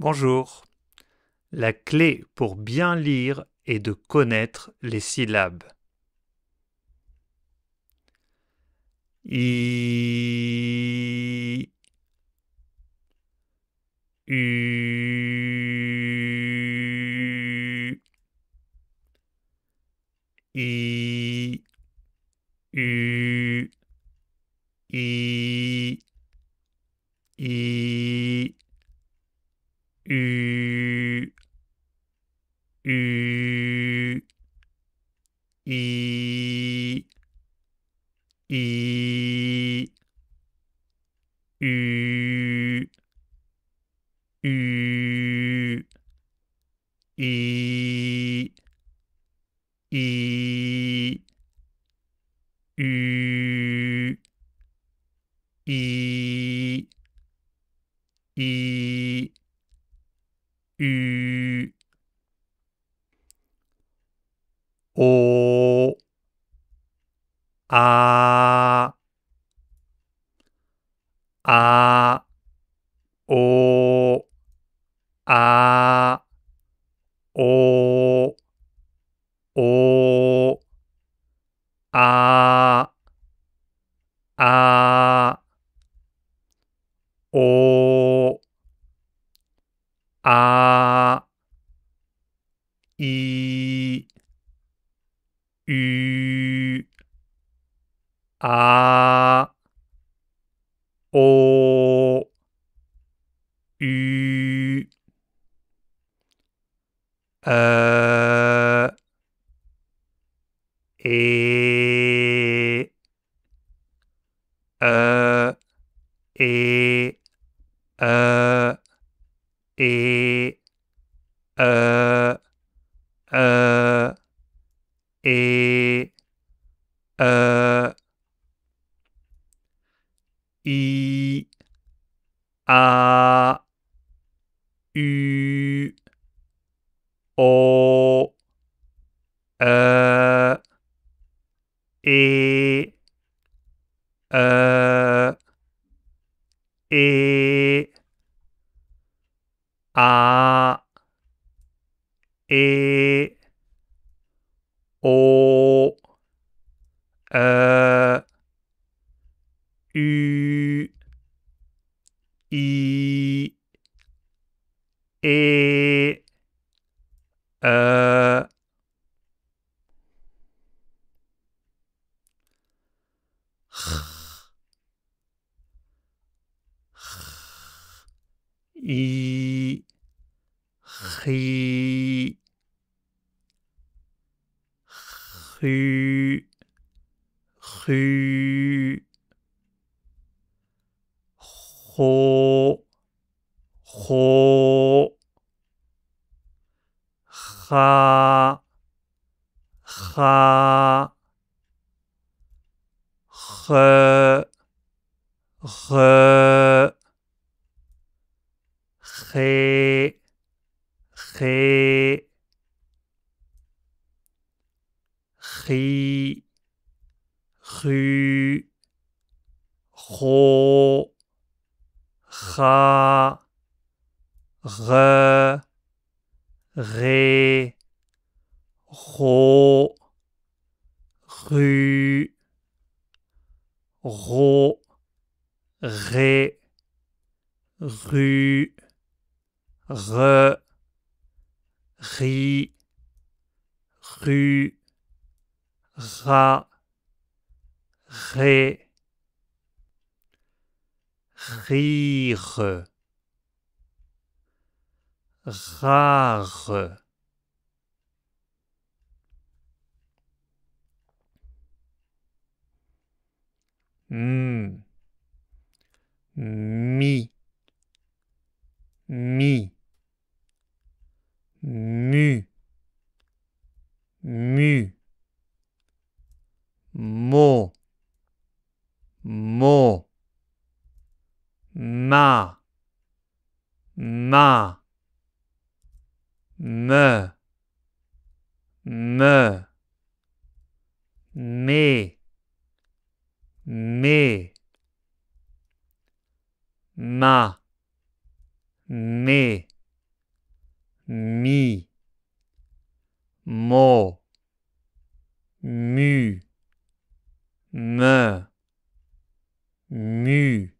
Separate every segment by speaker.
Speaker 1: Bonjour. La clé pour bien lire est de connaître les syllabes. I U I U I I U U I I U U I I U I I U O A A O A O O A A O A I U A O U Euh et euh et euh et euh euh et euh I A U O euh et euh et A et O euh U I et euh I Ri Ru Ru Ho Ho Ha Ha Re Re Ré Ré Ri Ru Ro Ra Re Ré Ro Ru Ro Ré Ru Re Ri Ru Ra Ré Rire. Rare. M Mi. Mi. Mu. Mu. Mo Ma. Ma. Me. Me. Mais Mais Ma. Mais mi, mo, mu, me, mu,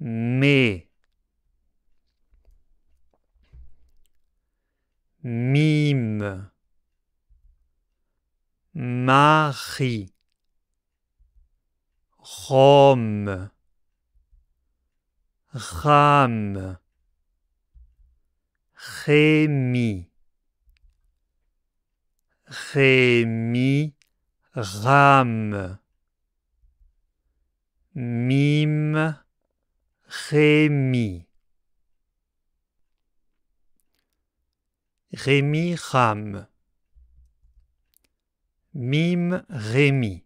Speaker 1: me, mime, Marie, Rome, rame, Rémi, Rémi, rame, mime, Rémi. Rémi rame. Mime Rémi.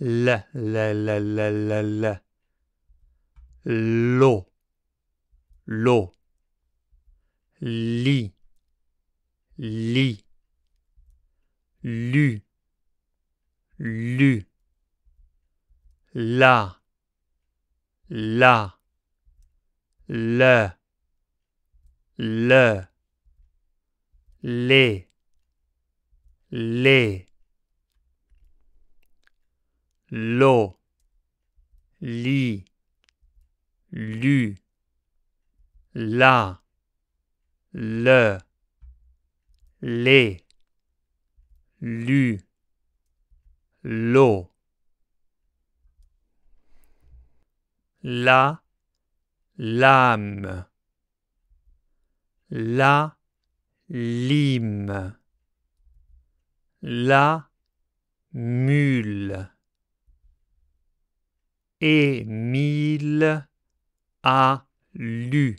Speaker 1: La, la, la, la, la, la. L'eau. L'eau. Lit. Lit. Lu. Lu. La. La. Le. Le. Les. Les. L'eau. Li. Lu. La. Le. Les. Lu. L'eau. La. Lame. La. Lime. La. Mule. Émile a lu.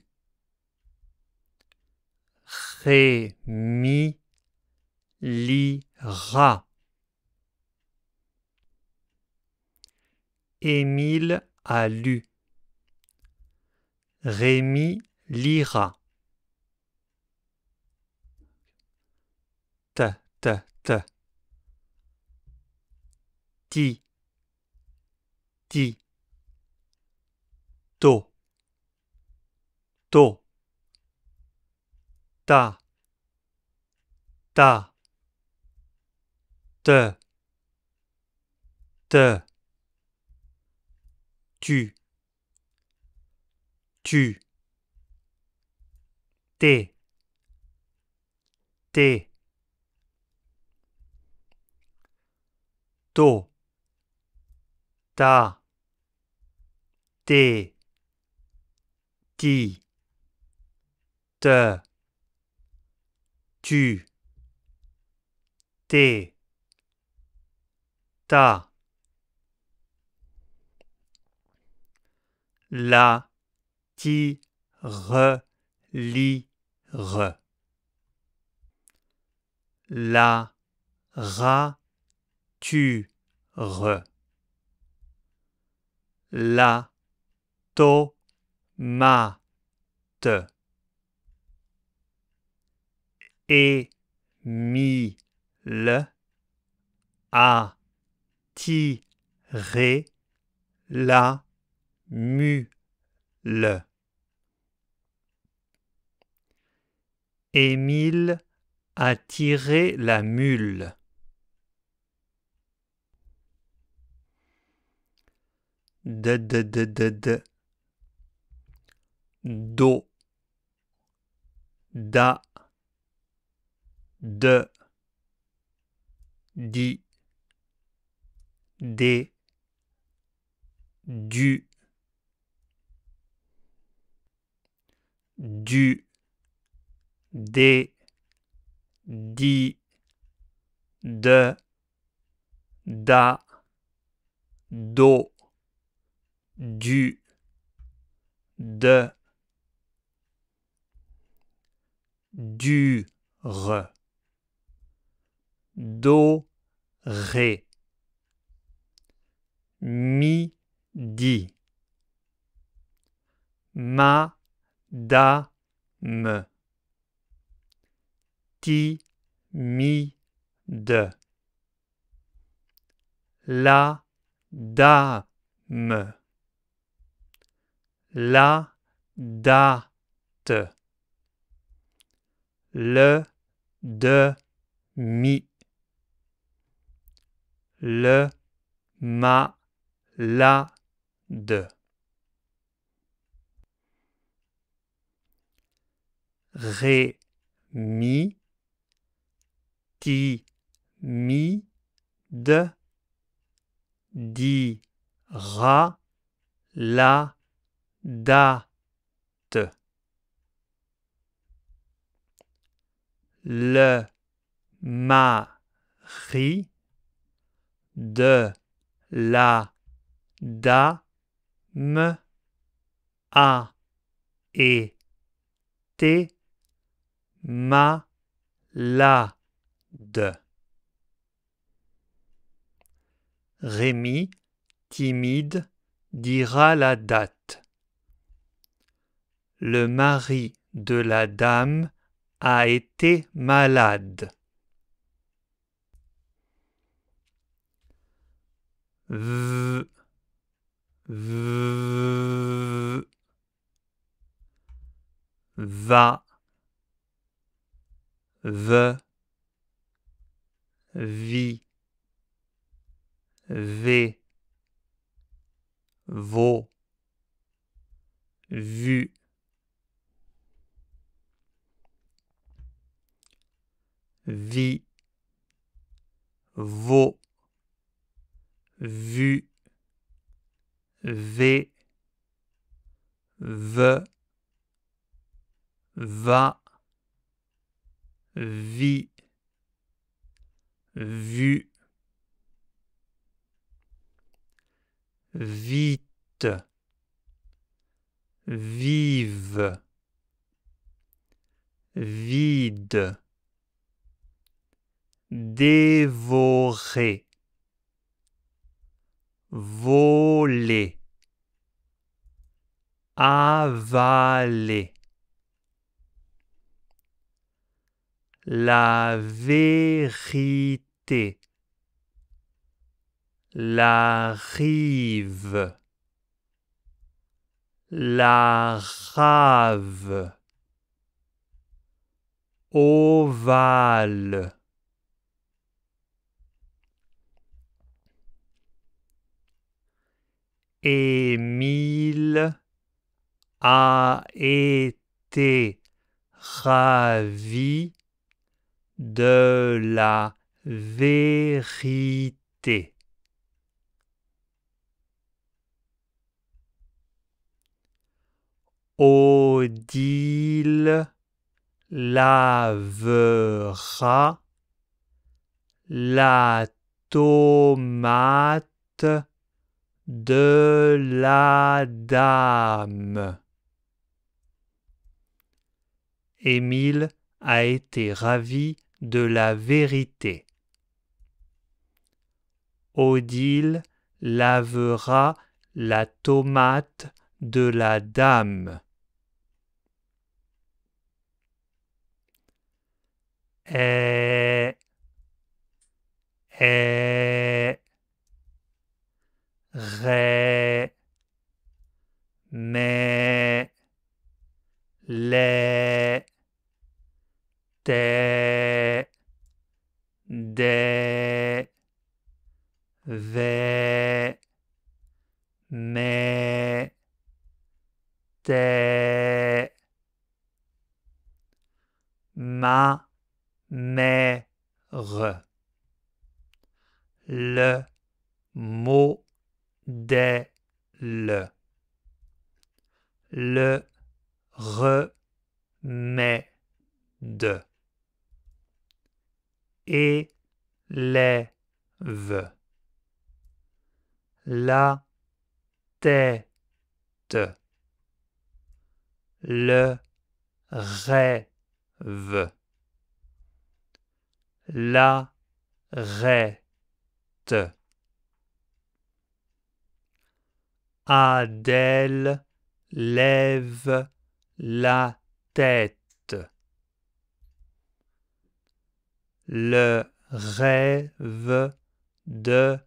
Speaker 1: Rémi lira. Émile a lu. Rémi lira. T, t, t. Ti, ti. To, to. Ta, ta. Te, te. Tu, tu. T'es, t'es. To, ta. T'es, ti. Te, tu. T'es, ta. La, ti, re, li, re. La, ra, tu, re. La, to, ma, te. Et, mi, le, a, ti, ré, la, mu, le. Émile a tiré la mule. De, de, de, de, de. Do. Da. De. Di. Des. Du. Du. Des. Di. De. Da. Do. Du. De. Dure. Do. Ré. Midi. Ma. Da. Me. Ti. Mi. De. La. Da. Me. la date. Le de mi. Le ma la de. Ré mi ti mi de di ra la date. Le mari de la dame a été malade. Rémi, timide, dira la date. Le mari de la dame a été malade. V, v, va, ve, vi, v, vaut, vu. Vi, vaut, vu, v, ve, va, vi, vu, vite, vive, vide, dévorer, voler, avaler. La vérité. La rive. La rave. Ovale. Émile a été ravi de la vérité. Odile lavera la tomate de la dame. Émile a été ravi de la vérité. Odile lavera la tomate de la dame. Ré, mais, les, de, ve, mais, te, ma, mère, le mot le. Le remède élève la tête. Le rêve. La rête. Adèle lève la tête. Le rêve de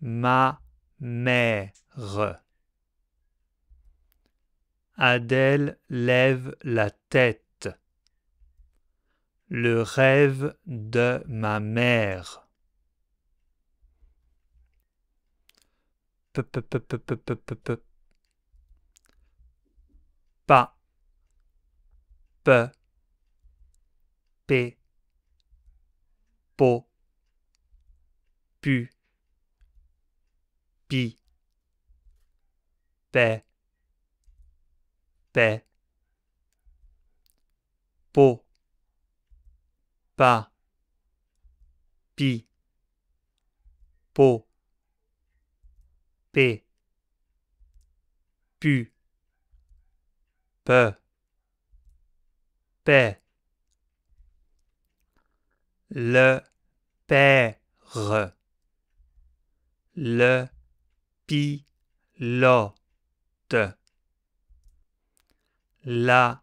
Speaker 1: ma mère. Adèle lève la tête. Le rêve de ma mère. Pas. Pu. Pi. Pe. Pe. Po. Pa. Pi. Po. P. Pu. Pe. Paix. Le père. Le pilote. La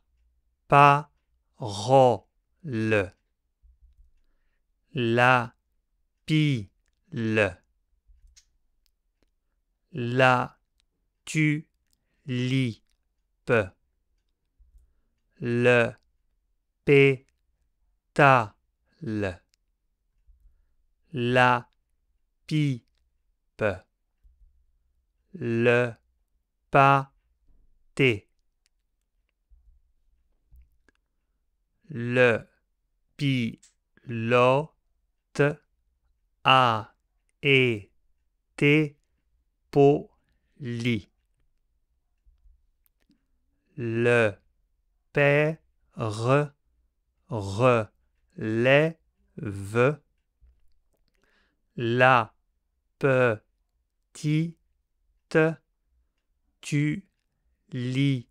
Speaker 1: parole. La pile. La tulipe. Le pétale. La pipe. Le pâté. Le pilote a été poli. Le père relève la tulipe.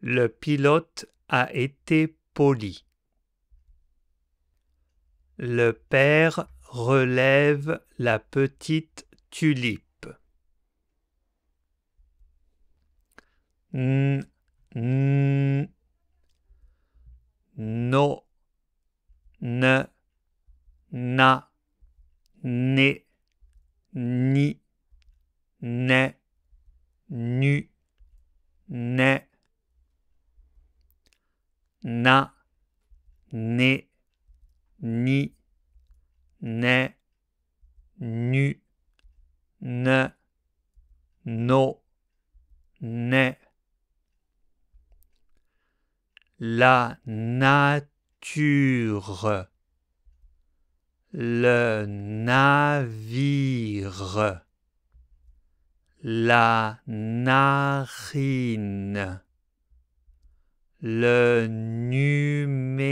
Speaker 1: Le pilote a été poli. Le père relève la petite tulipe. N, n, no, ne, na, ne, ni, ne, nu, ne, na, ne, ni, ne, nu, ne, no, ne. La nature. Le navire. La narine. Le numéro.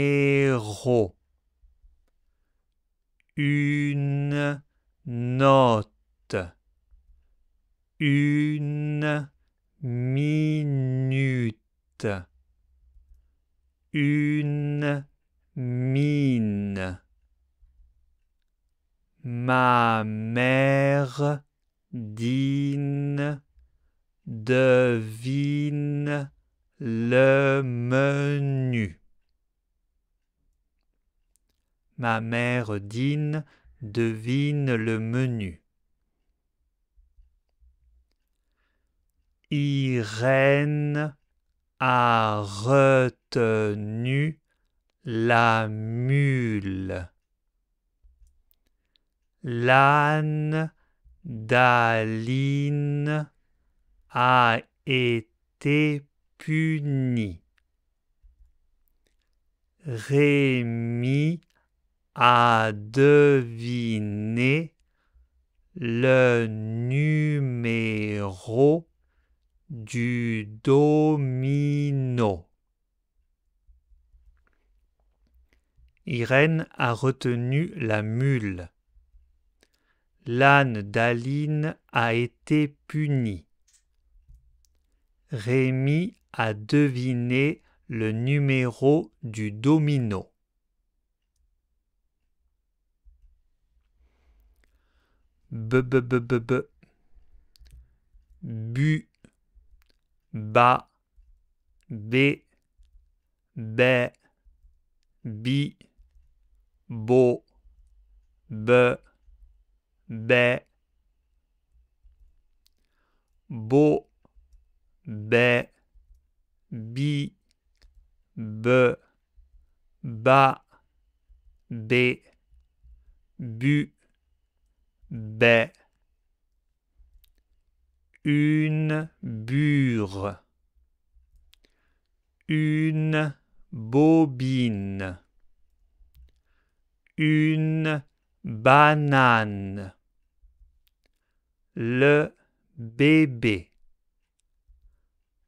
Speaker 1: Une note. Une minute. Une mine. Ma mère dîne, devine le menu. Ma mère dîne, devine le menu. Irène a retenu la mule. L'âne d'Aline a été puni. Rémi a deviné le numéro du domino. Irène a retenu la mule. L'âne d'Aline a été puni. Rémi a deviné le numéro du domino. Bé. Beau. bé, bi, be, ba, bé, bu, bé. Une bure, une bobine, une banane, le bébé,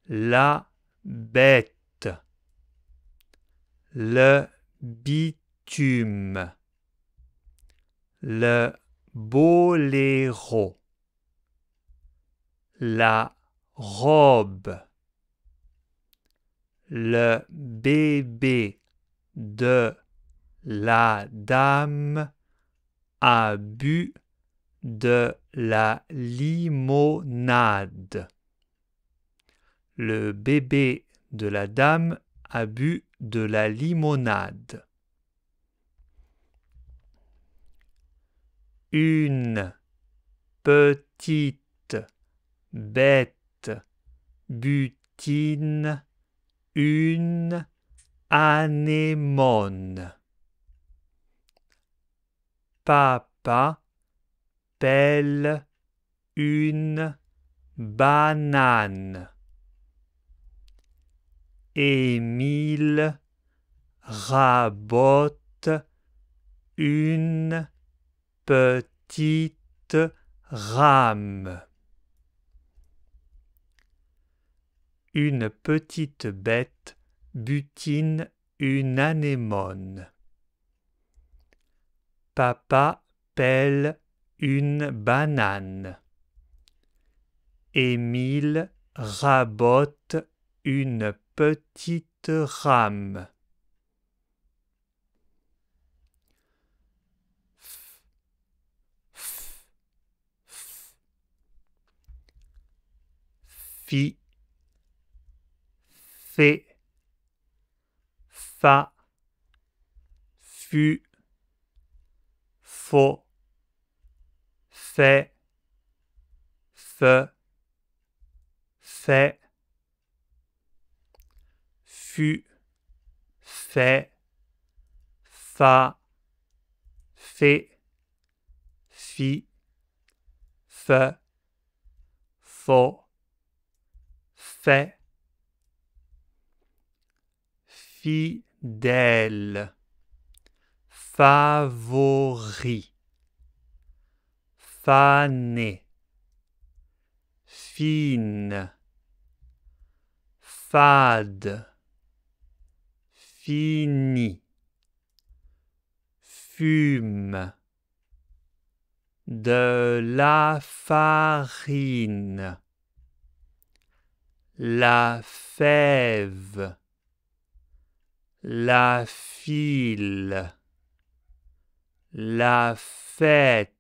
Speaker 1: la bête, le bitume, le boléro, la robe, le bébé de la dame a bu de la limonade. Le bébé de la dame a bu de la limonade. Une petite bête butine une anémone. Papa une banane. Émile rabote une petite rame. Une petite bête butine une anémone. Papa pèle une banane. Émile rabote une petite rame. Fi, fa, fu, faux, fait, fe, fait, fu, fait, fa, fait, fi, fe, faux, fait, fidèle, favori, fané, fine, fade, fini, fume, de la farine, la fève, la file, la fête,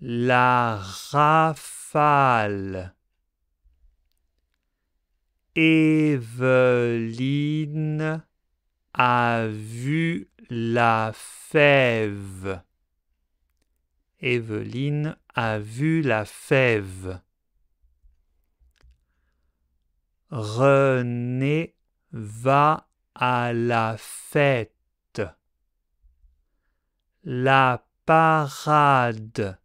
Speaker 1: la rafale. Evelyne a vu la fève. Evelyne a vu la fève. René va à la fête. La parade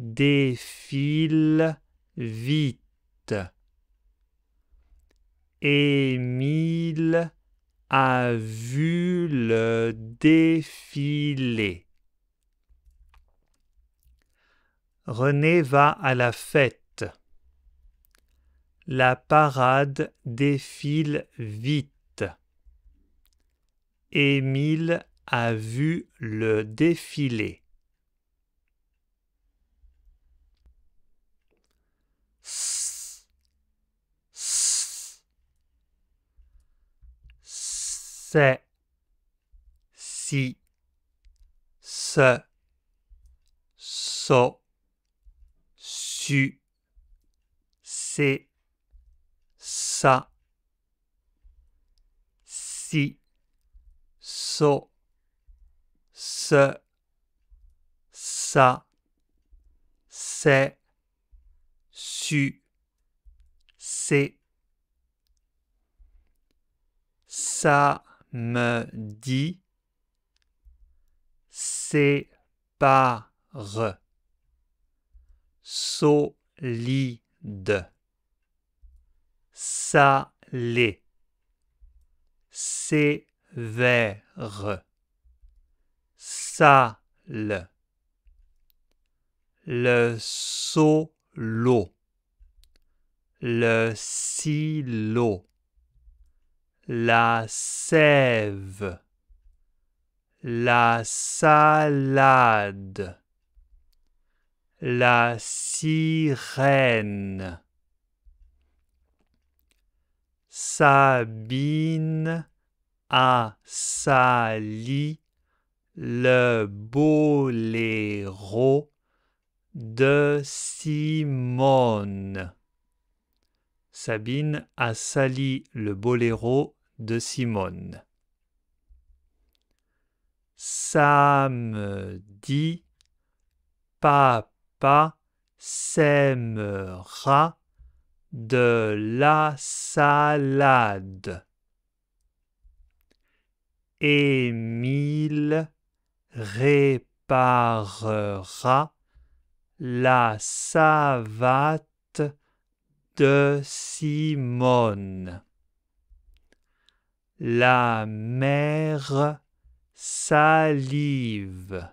Speaker 1: défile vite. Émile a vu le défilé. René va à la fête. La parade défile vite. Émile a vu le défilé. S, s, c'est, si, ce, so, su, c'est, ça, si, so, ce, ça, c'est, su, c'est samedi, sépare, solide, salé, sévère, sale, le solo, le silo, la sève, la salade, la sirène. Sabine a sali le boléro de Simone. Sabine a sali le boléro de Simone. Samedi, papa sèmera de la salade. Émile réparera la savate de Simone. La mère salive.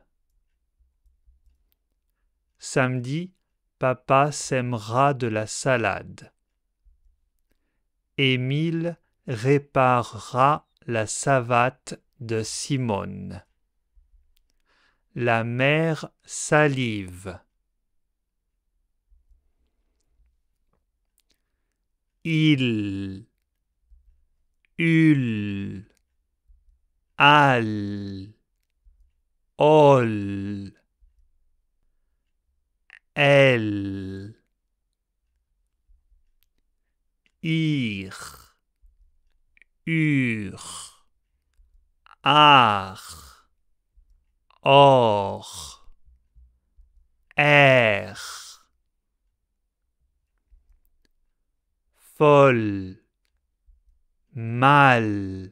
Speaker 1: Samedi, papa sèmera de la salade. Émile réparera la savate de Simone. La mère salive. Il, ul, al, ol, elle, ir, ur, ar, or, air, folle, mal,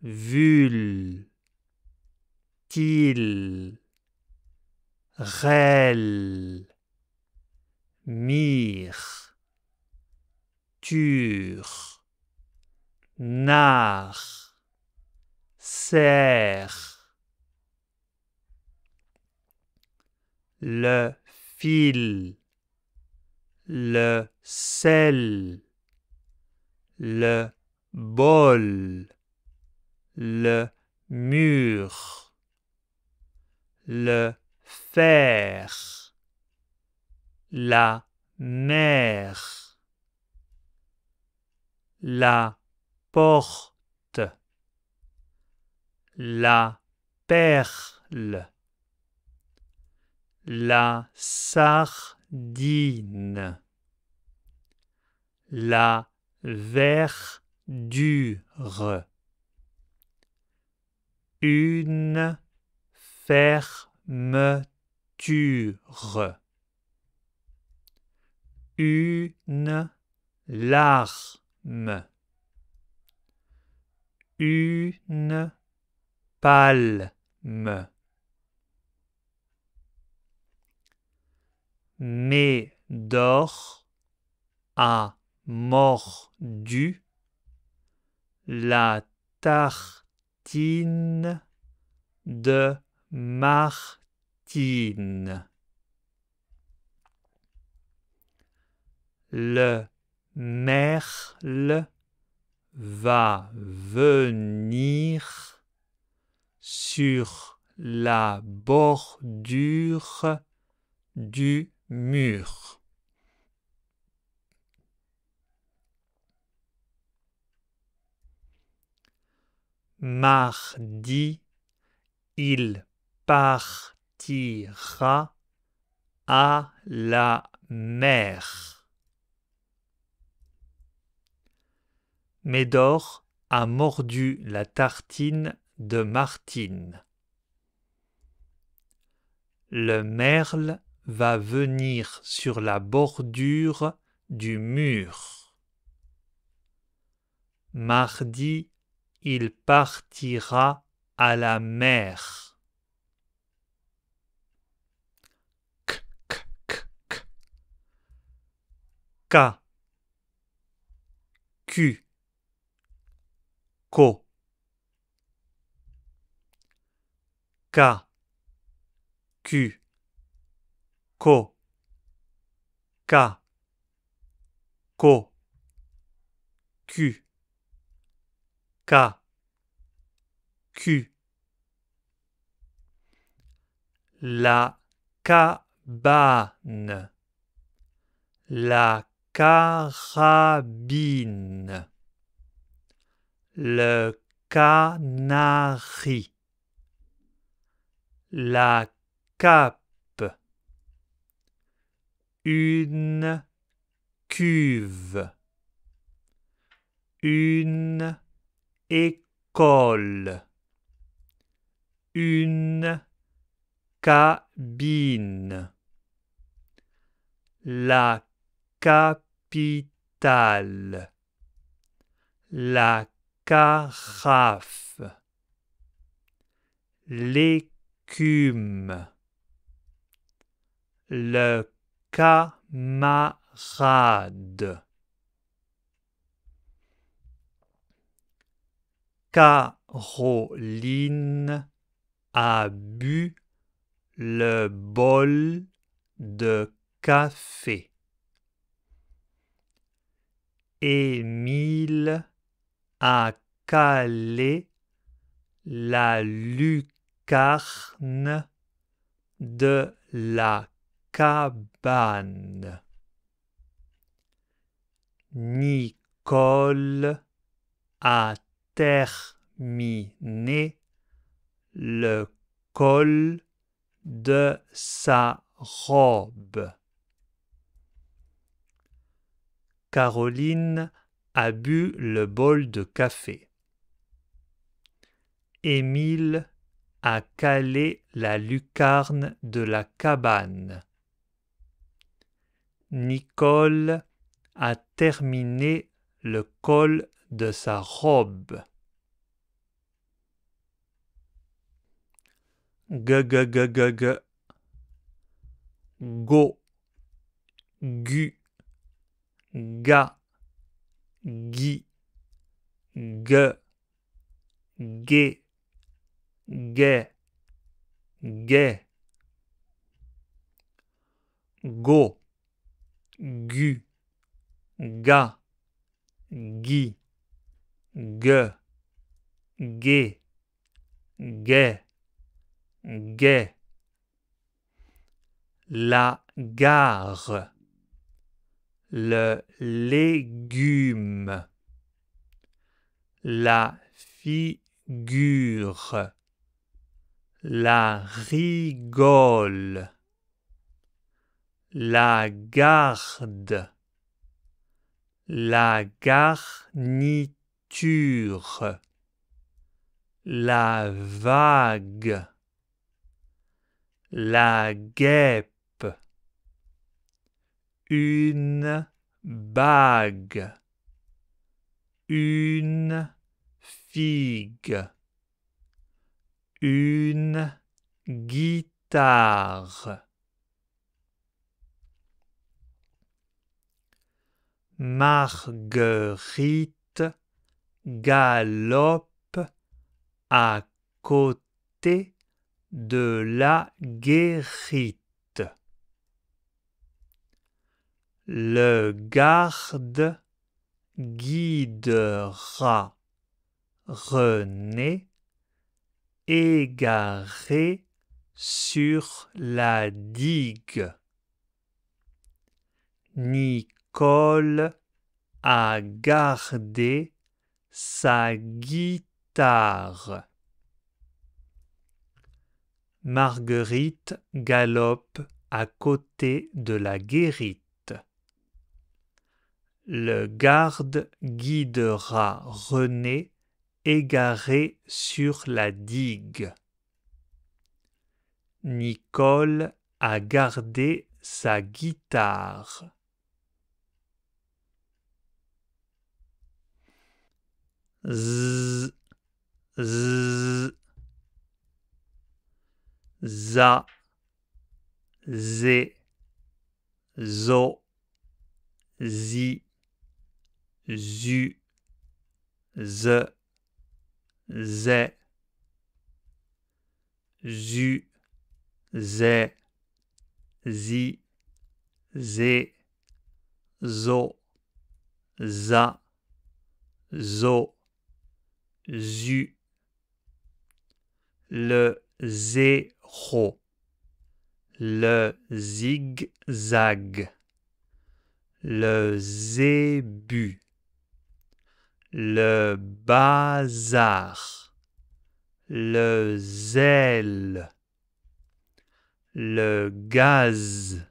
Speaker 1: vul, til, rel, mire, tur, nar, serre, le fil, le sel, le bol, le mur, le fer, la mer, la porte, la perle, la sardine, la verdure, une fermeture, une larme, une palme. Médor a mordu la tartine de Martine. Le merle va venir sur la bordure du mur. Mardi, il partira à la mer. Médor a mordu la tartine de Martine. Le merle va venir sur la bordure du mur. Mardi, il partira à la mer. K, k, k, k. Q. Co. K. Q. Co. K. Co. Q. La cabane. La carabine. Le canari. La cape. Une cuve. Une école. Une cabine. La capitale. La carafe. L'écume. Le camarade. Caroline a bu le bol de café. Émile a calé la lucarne de la cabane. Nicole a terminé le col de sa robe. Caroline a bu le bol de café. Émile a calé la lucarne de la cabane. Nicole a terminé le col de sa robe. G g g g g. Go gu. Ga gui ge gue gue gue go gu ga gui ge gue gue gue la gare. Le légume. La figure. La rigole. La garde. La garniture la vague. La guêpe. Une bague. Une figue. Une guitare. Marguerite galope à côté de la guérite. Le garde guidera René égaré sur la digue. Nicole a gardé sa guitare. Marguerite galope à côté de la guérite. Le garde guidera René égaré sur la digue. Nicole a gardé sa guitare. Z, z, za, zé, zo, zi, zu, z, zé, zu, zé, zi, zé, zo, za, zo, le zéro, le zigzag, le zébu, le bazar, le zèle, le gaz,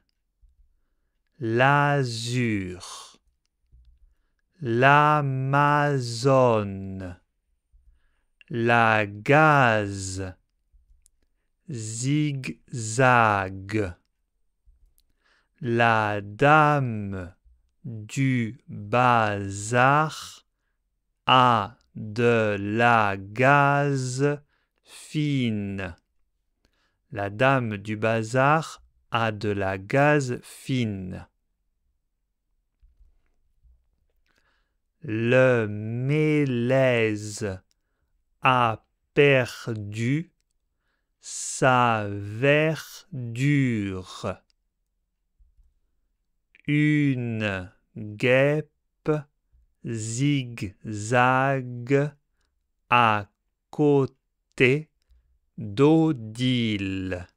Speaker 1: l'azur, l'Amazone, la gaz, zigzag, la dame du bazar a de la gaz fine. La dame du bazar a de la gaz fine. Le mélèze a perdu sa verdure. Une guêpe zigzag à côté d'Odile.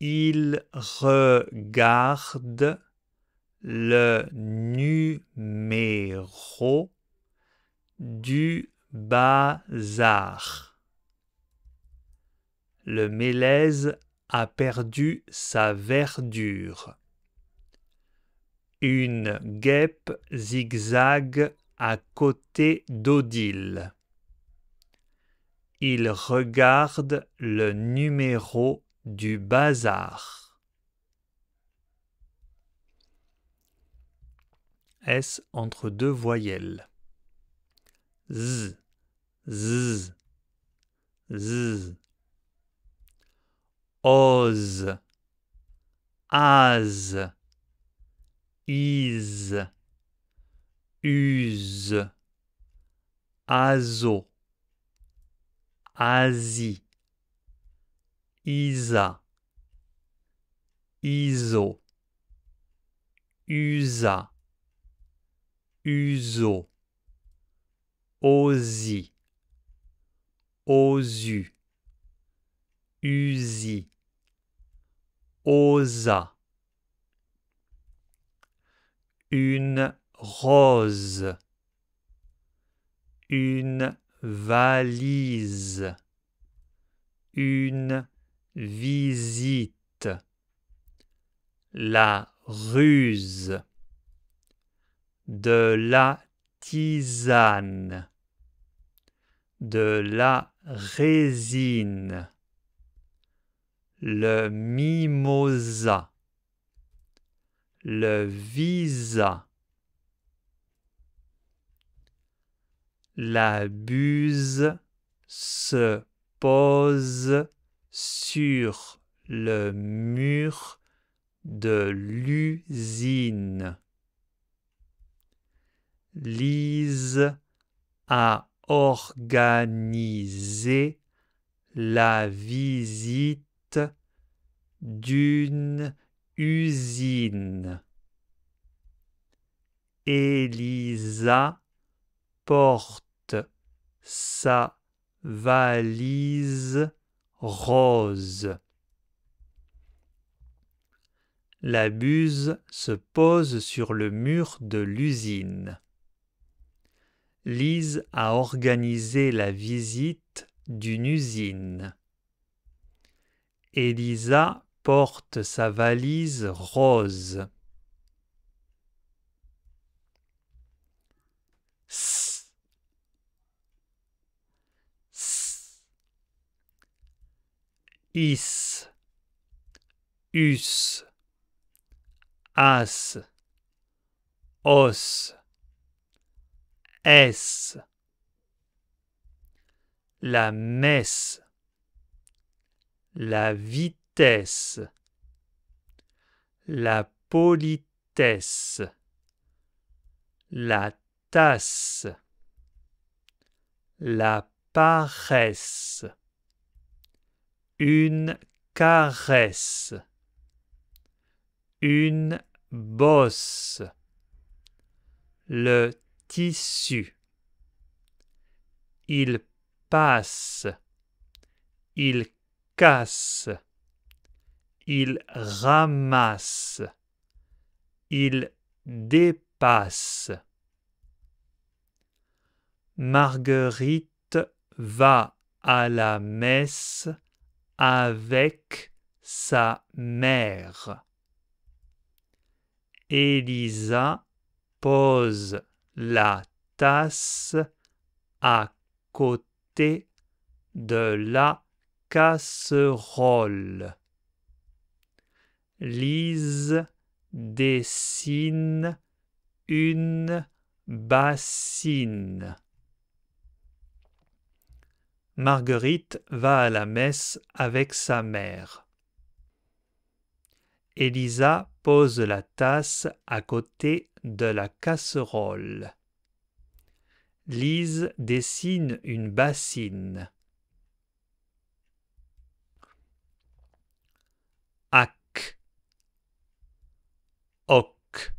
Speaker 1: Il regarde le numéro du bazar. Le mélèze a perdu sa verdure. Une guêpe zigzag à côté d'Odile. Il regarde le numéro du bazar. S entre deux voyelles? Z, z, z. Oz, az, is, use, azo, asie, isa, iso, usa, uso, osi, osu, usi, osa. Une rose, une valise, une visite, la ruse, de la tisane, de la résine, le mimosa, le visa, la buse se pose sur le mur de l'usine. Lise a organisé la visite d'une usine. Elisa porte sa valise rose. La buse se pose sur le mur de l'usine. Lise a organisé la visite d'une usine. Elisa porte sa valise rose. Us. As. Os. La messe. La vitesse. La politesse. La tasse. La paresse. Une caresse. Une bosse. Le Il passe. Il casse. Il ramasse. Il dépasse. Marguerite va à la messe avec sa mère. Elisa pose la tasse à côté de la casserole. Lise dessine une bassine. Marguerite va à la messe avec sa mère. Elisa pose la tasse à côté de la casserole. Lise dessine une bassine. Ac. Oc.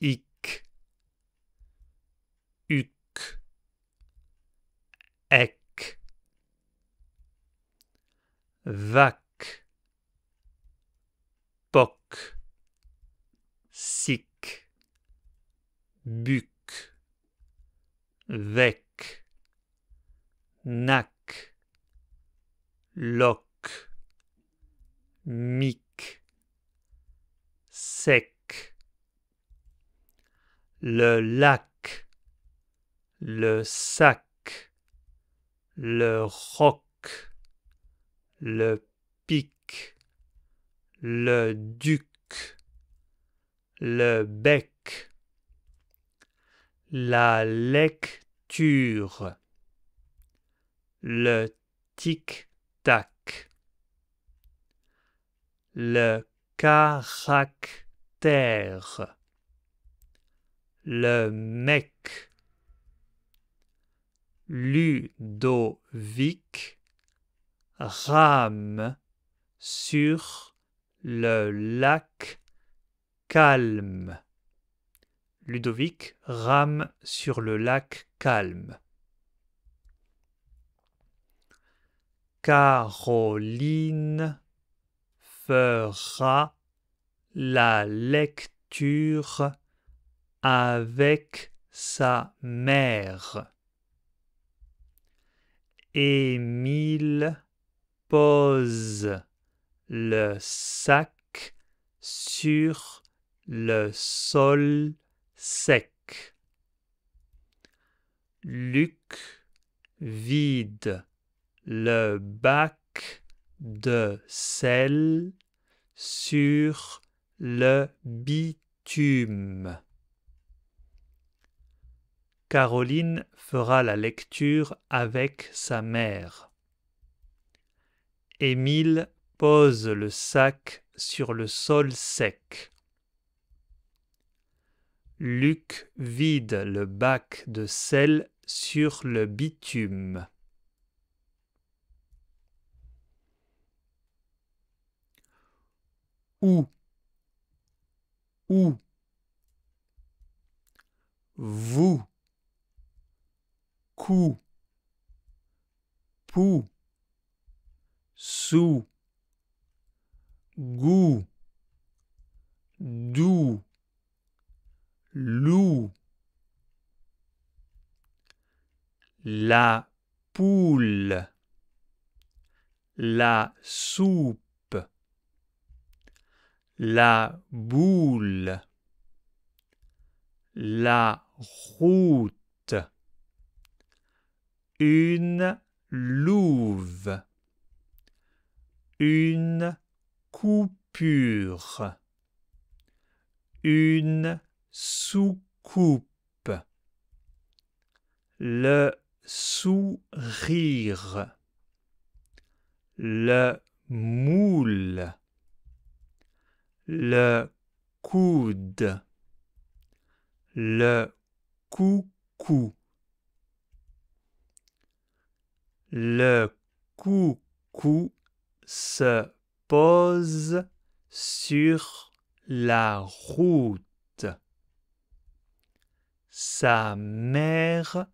Speaker 1: Ic. Uc. Ec. Buc. Vec. Nac. Loc. Mic. Sec. Le lac. Le sac. Le roc. Le pic. Le duc. Le bec. La lecture. Le tic-tac. Le caractère. Le mec. Ludovic rame sur le lac calme. Ludovic rame sur le lac calme. Caroline fera la lecture avec sa mère. Émile pose le sac sur le sol sec. Luc vide le bac de sel sur le bitume. Caroline fera la lecture avec sa mère. Émile pose le sac sur le sol sec. Luc vide le bac de sel sur le bitume. Où Où Vous. Cou. Pou. Sous Goût Doux Loup La poule. La soupe. La boule, la route, une louve, une coupure, une soucoupe, le sourire, le moule, le coude, le coucou, le coucou se pose sur la route. Sa mère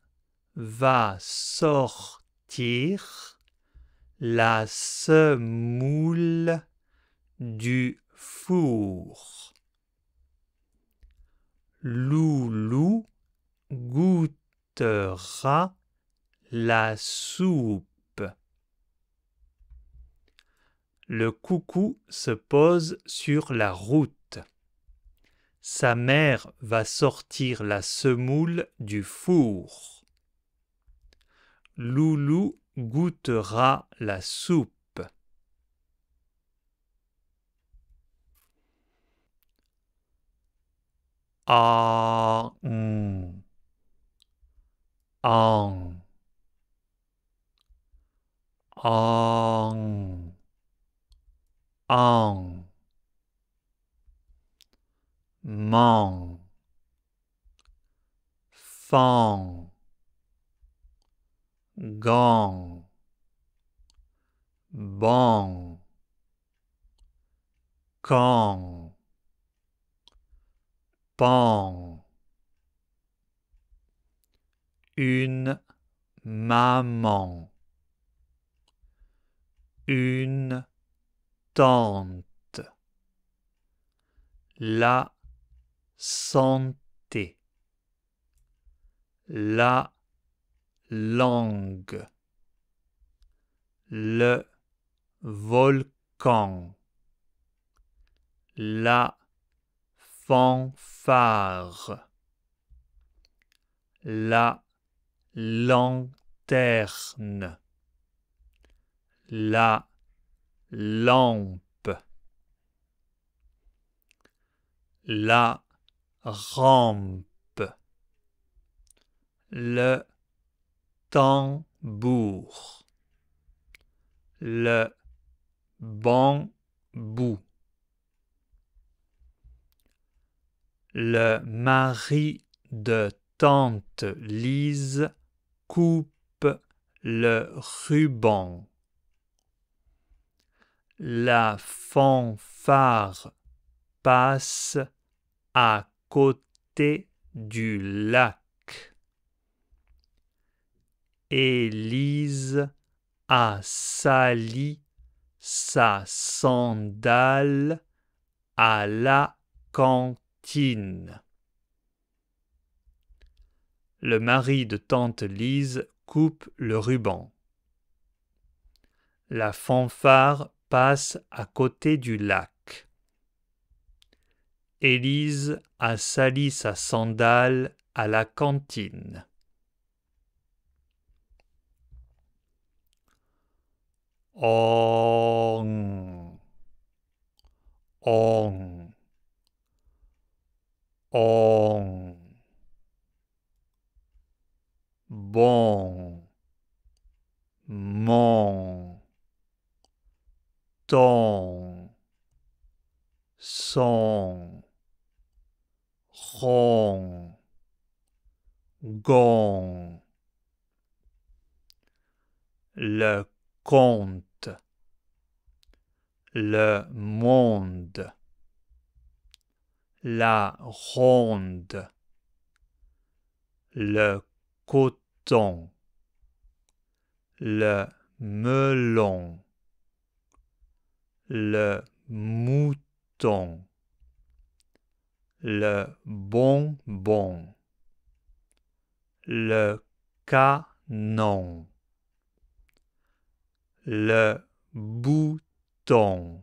Speaker 1: va sortir la semoule du four. Loulou goûtera la soupe. Le coucou se pose sur la route. Sa mère va sortir la semoule du four. Loulou goûtera la soupe. Ah, mm. Ang. Mang. Fang. Gong. Bong. Kong. Bang. Une maman. Une tante. La La langue. Le volcan. La fanfare. La lanterne. La lampe. La rampe. Le tambour. Le bambou. Le mari de tante Lise coupe le ruban. La fanfare passe à côté du lac. Élise a sali sa sandale à la cantine. Le mari de tante Lise coupe le ruban. La fanfare passe à côté du lac. Élise a sali sa sandale à la cantine. Bon. Mon. Ton. Le conte. Le monde. La ronde. Le coton. Le melon. Le mouton. Le bonbon. Le canon. Le bouton.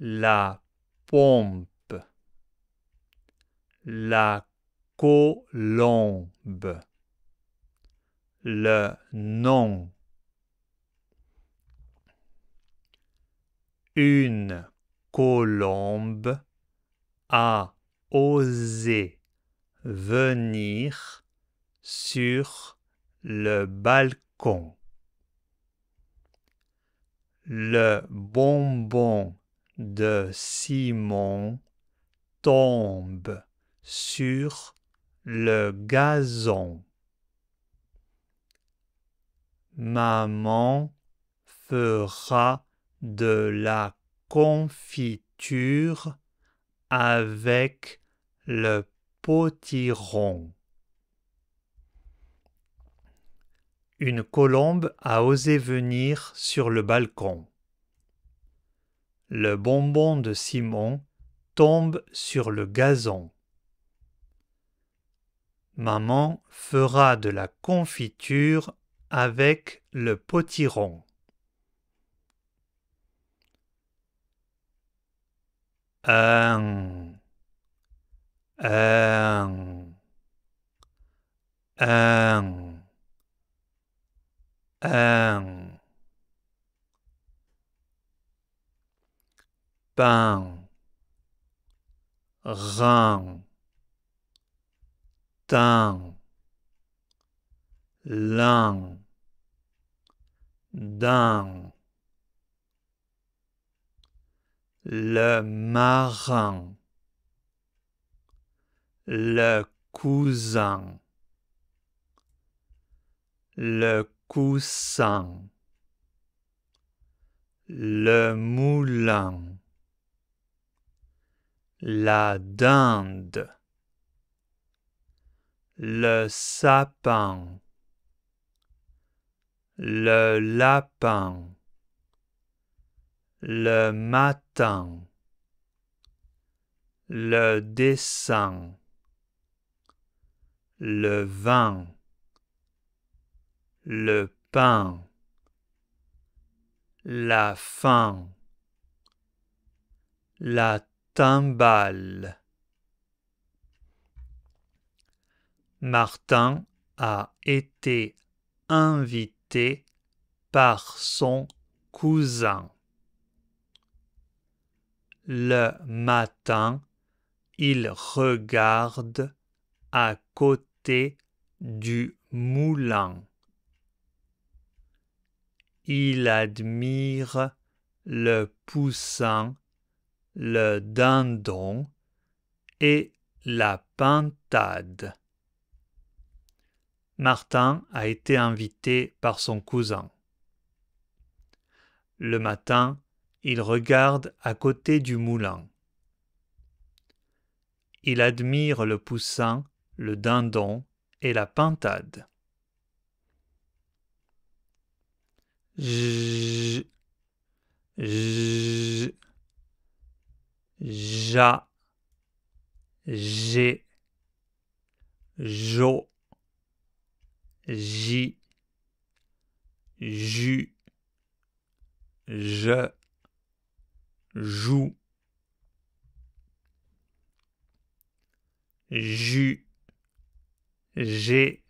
Speaker 1: La pompe. La colombe. Le nom. Une colombe a osé venir sur le balcon. Le bonbon de Simon tombe sur le gazon. Maman fera de la confiture avec le potiron. Une colombe a osé venir sur le balcon. Le bonbon de Simon tombe sur le gazon. Maman fera de la confiture avec le potiron. Un, un, un, un. Pain, rein, teint, lin, d'un, le marin, le cousin, le coussin, le moulin, la dinde, le sapin, le lapin, le matin, le dessin, le vin, le pain, la faim, la timbale. Martin a été invité par son cousin. Le matin, il regarde à côté du moulin. Il admire le poussin, le dindon et la pintade. Martin a été invité par son cousin. Le matin, il regarde à côté du moulin. Il admire le poussin, le dindon et la pintade. J, j, jo, J, Je, Joue, Ju, J'ai,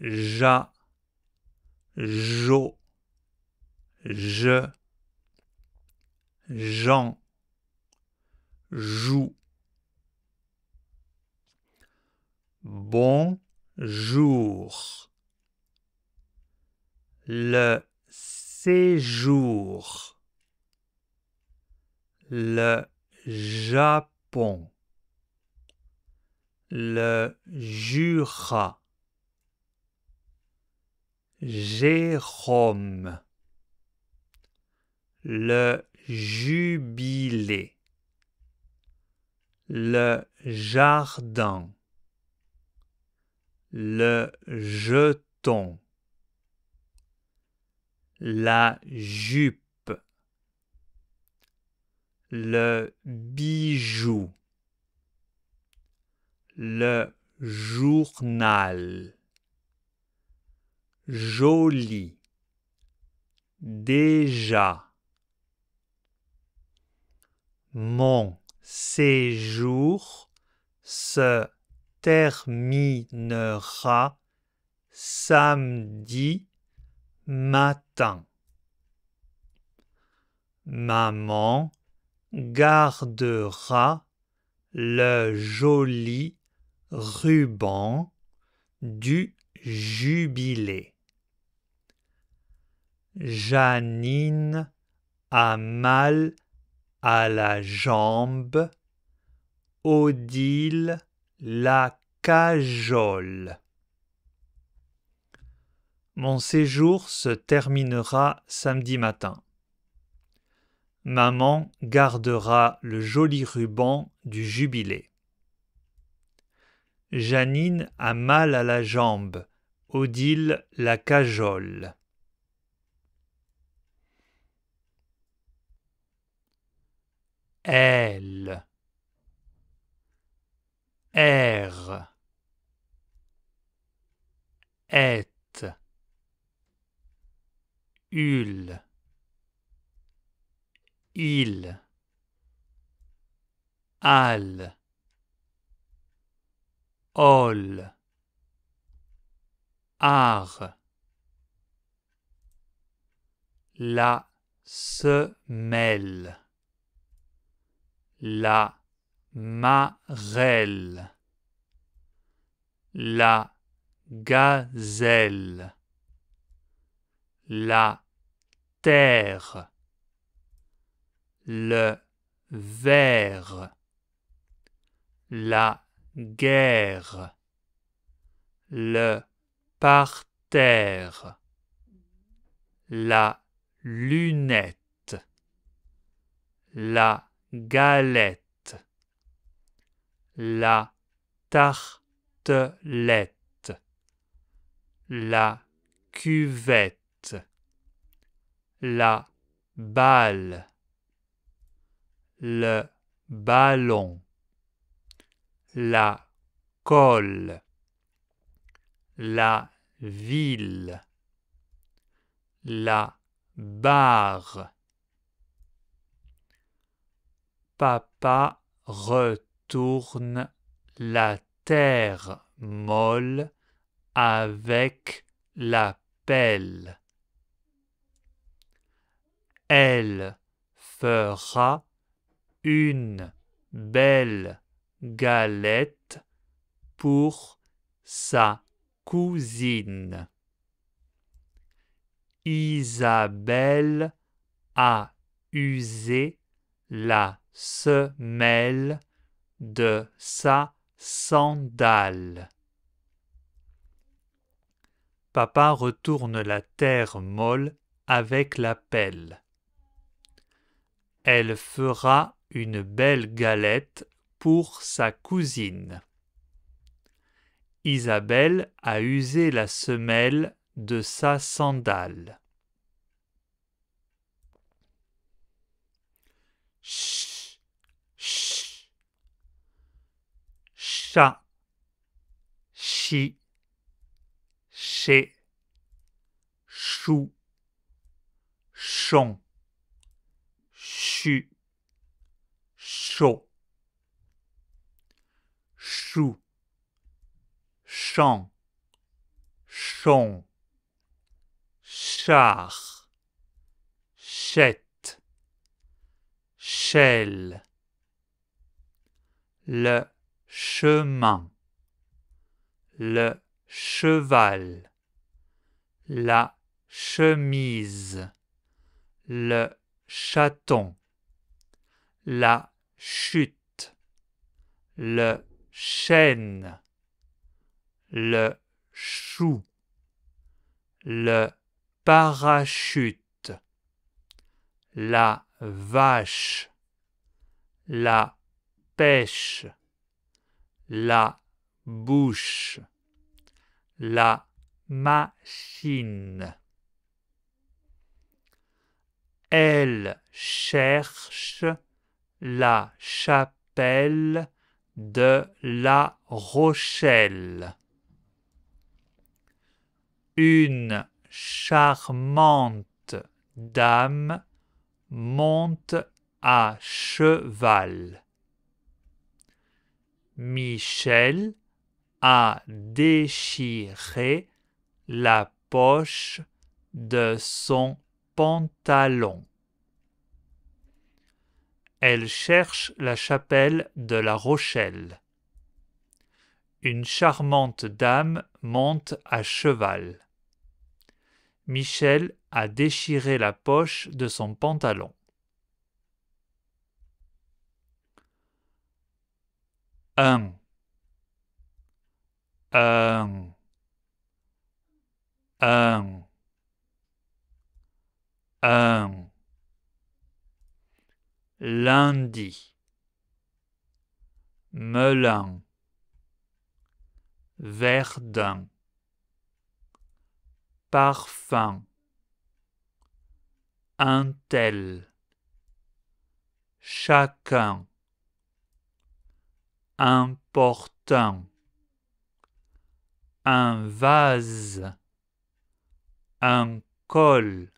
Speaker 1: Ja, Jo, Je, Jean, Joue. Bon jour. Le séjour. Le Japon. Le Jura. Jérôme. Le jubilé. Le jardin le jeton, la jupe, le bijou, le journal, joli, déjà, mon séjour se terminera samedi matin. Maman gardera le joli ruban du jubilé. Janine a mal à la jambe. Odile la cajole. Mon séjour se terminera samedi matin. Maman gardera le joli ruban du jubilé. Janine a mal à la jambe. Odile la cajole. Elle. R. Est. Ul. Il. Al. Ol. Ar. La semelle. La marelle. La gazelle. La terre. Le verre. La guerre. Le parterre. La lunette. La galette. La tartelette. La cuvette. La balle. Le ballon. La colle. La ville. La barre. Papa retourne la terre molle avec la pelle. Elle fera une belle galette pour sa cousine. Isabelle a usé la semelle de sa sandale. Papa retourne la terre molle avec la pelle. Elle fera une belle galette pour sa cousine. Isabelle a usé la semelle de sa sandale. Ch, ch, chat, chi, chez, chou, chon, chu, chaud, chou, champ, chon, char, chette, chelle, le chemin, le cheval, la chemise, le chaton, la le chêne, le chou, le parachute, la vache, la pêche, la bouche, la machine. Elle cherche la chapelle de la Rochelle. Une charmante dame monte à cheval. Michel a déchiré la poche de son pantalon. Elle cherche la chapelle de la Rochelle. Une charmante dame monte à cheval. Michel a déchiré la poche de son pantalon. Lundi. Melun. Verdun. Parfum. Un tel. Chacun. Important. Un vase. Un col.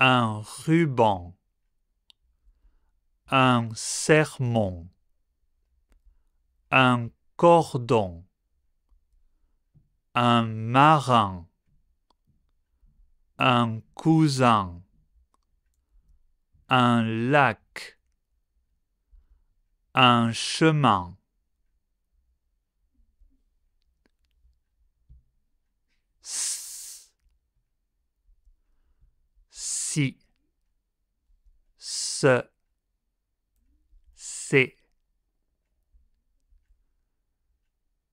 Speaker 1: Un ruban. Un sermon. Un cordon. Un marin. Un cousin. Un lac. Un chemin. Si. Ce.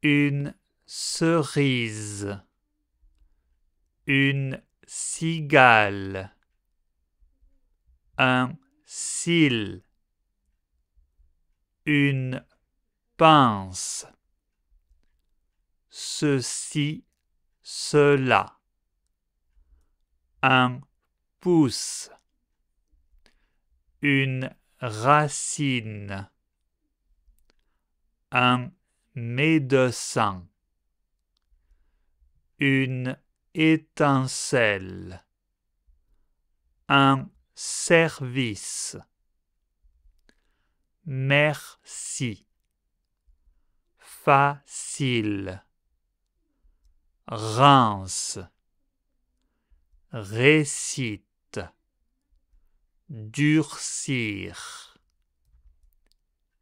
Speaker 1: Une cerise. Une cigale. Un cil. Une pince. Ceci, cela. Un pouce. Une racine. Un médecin. Une étincelle. Un service. Merci. Facile. Rince. Récite. Durcir.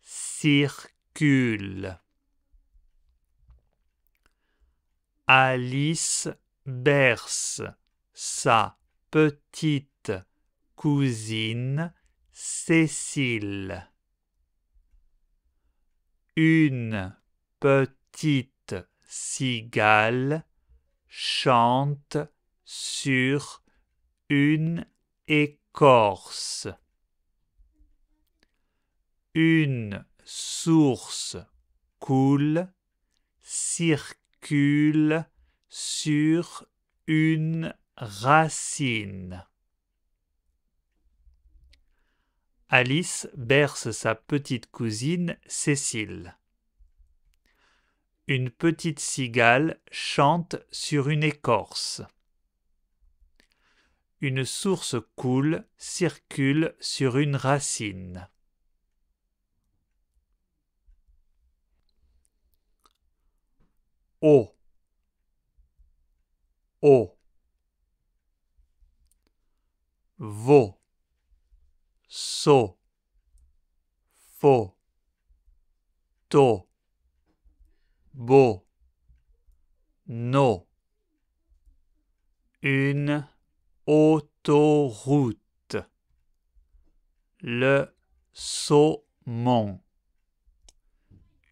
Speaker 1: Circule. Alice berce sa petite cousine Cécile. Une petite cigale chante sur une Une source coule, circule sur une racine. Alice berce sa petite cousine Cécile. Une petite cigale chante sur une écorce. Une source coule, circule sur une racine. O. O. Veau. So. Faux. To. Beau. No. Une autoroute. Le saumon.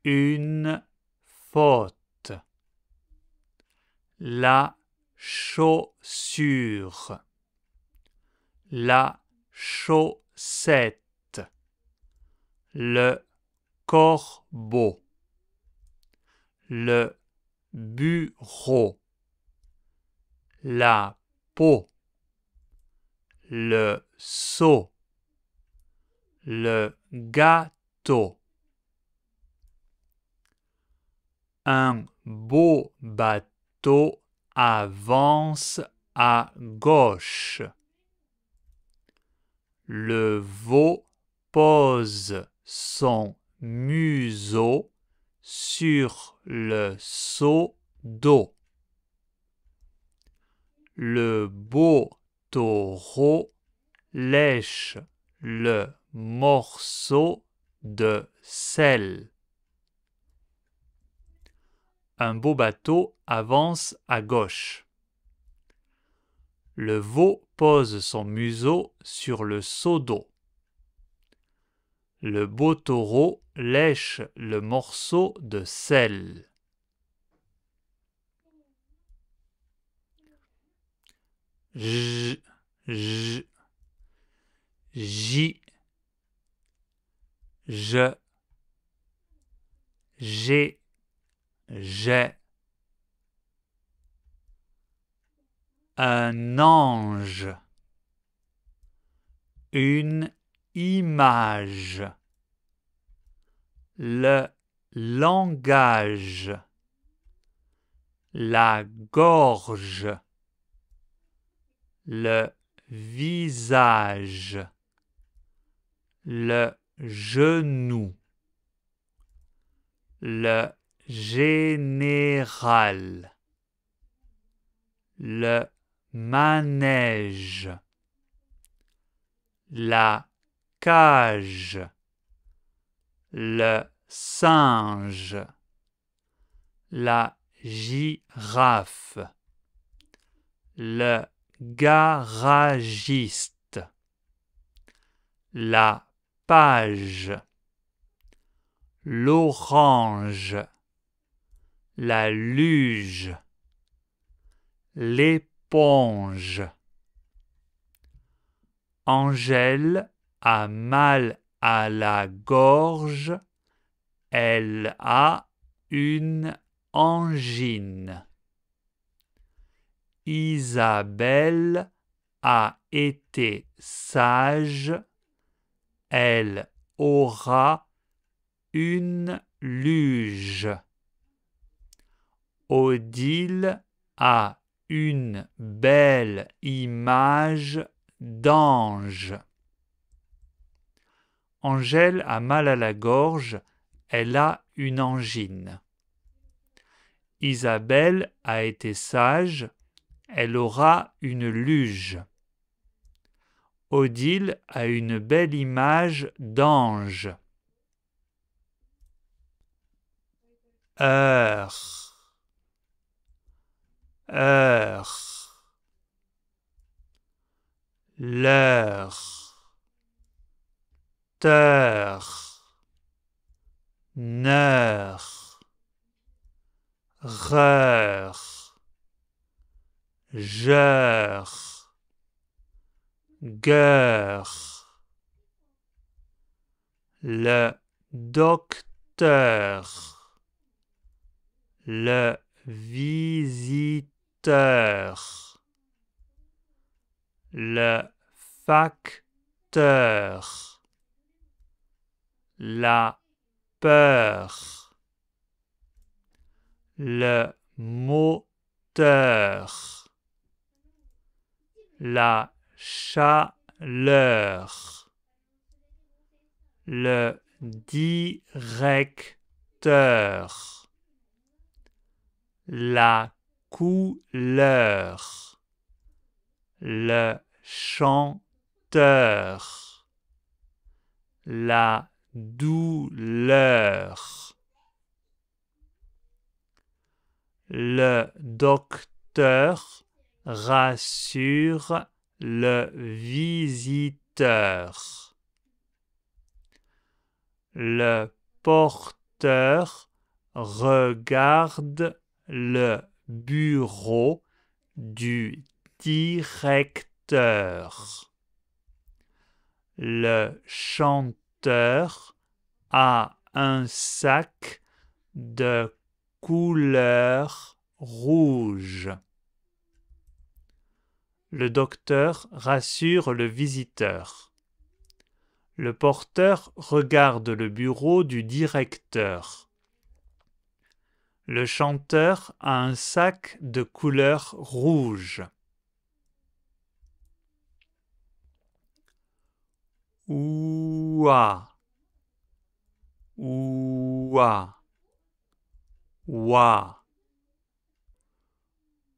Speaker 1: Une faute. La chaussure. La chaussette. Le corbeau. Le bureau. La peau. Le seau. Le gâteau. Un beau bateau avance à gauche. Le veau pose son museau sur le seau d'eau. Le beau lèche le morceau de sel. un beau bateau avance à gauche. Le veau pose son museau sur le seau d'eau. Le beau taureau lèche le morceau de sel. J, J, J, je, j'ai, j'ai. Un ange. Une image. Le langage. La gorge. Le visage. Le genou. Le général. Le manège. La cage. Le singe. La girafe. Le garagiste. La page. L'orange. La luge. L'éponge. Angèle a mal à la gorge. Elle a une angine. Isabelle a été sage. Elle aura une luge. Odile a une belle image d'ange. Angèle a mal à la gorge, elle a une angine. Isabelle a été sage, elle aura une luge. Odile a une belle image d'ange. Heure. Heure. L'heure. Teur. Neur. Reur. Le docteur. Le visiteur, le facteur, la peur, le moteur, la chaleur, le directeur. La couleur, le chanteur, la douleur. Le docteur rassure le visiteur. Le porteur regarde le bureau du directeur. Le chanteur a un sac de couleur rouge. Le docteur rassure le visiteur. Le porteur regarde le bureau du directeur. Le chanteur a un sac de couleur rouge. Ouah. Ouah. Ouah.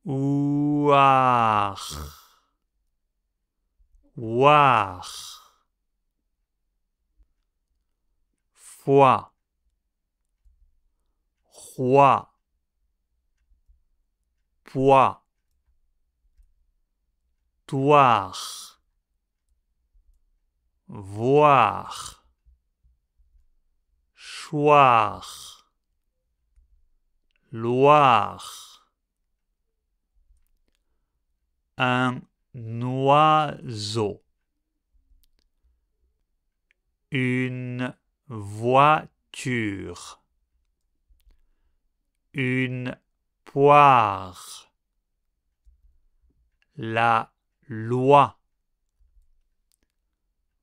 Speaker 1: Ouah. Ouah. Foi roi, poids, toir, voir, choir, loir, un oiseau, une voiture, une poire, la loi,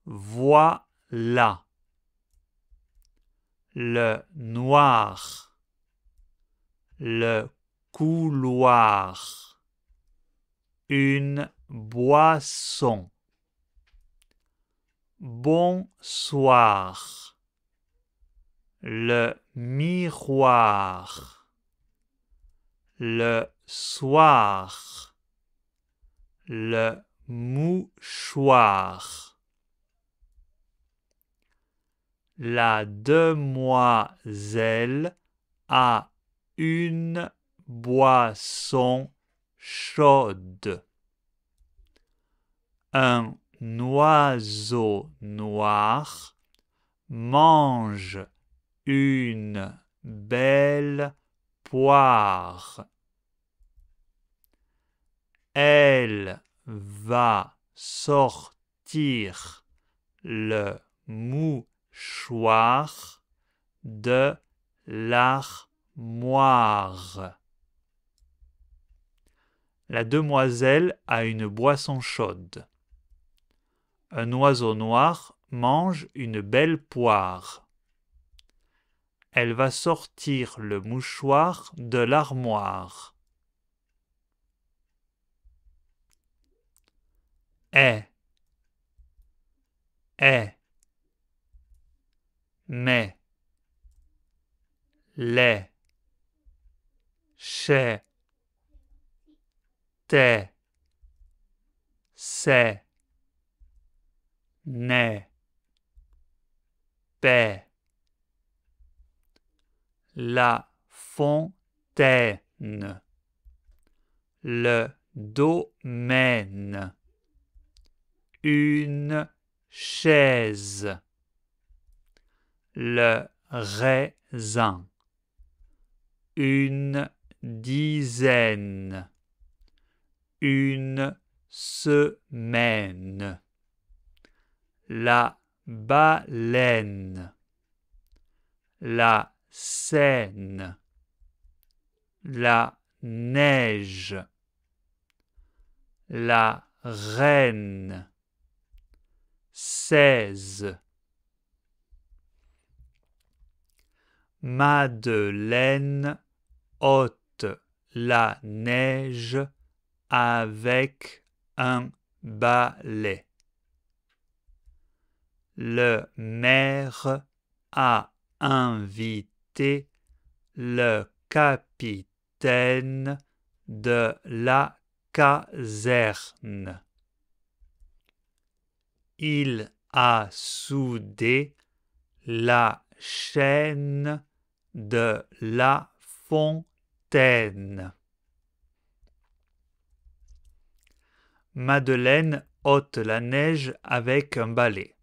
Speaker 1: voilà, le noir, le couloir, une boisson. Bonsoir. Le miroir. Le soir. Le mouchoir. La demoiselle a une boisson chaude. Un oiseau noir mange une belle poire. Elle va sortir le mouchoir de l'armoire. La demoiselle a une boisson chaude. Un oiseau noir mange une belle poire. Elle va sortir le mouchoir de l'armoire. Chez. T'es. C'est. N'est. Paix. La fontaine. Le domaine. Une chaise. Le raisin. Une dizaine. Une semaine. La baleine. La Seine. La neige. La reine. Seize. Madeleine ôte la neige avec un balai. Le maire a invité le capitaine de la caserne. Il a soudé la chaîne de la fontaine. Madeleine ôte la neige avec un balai.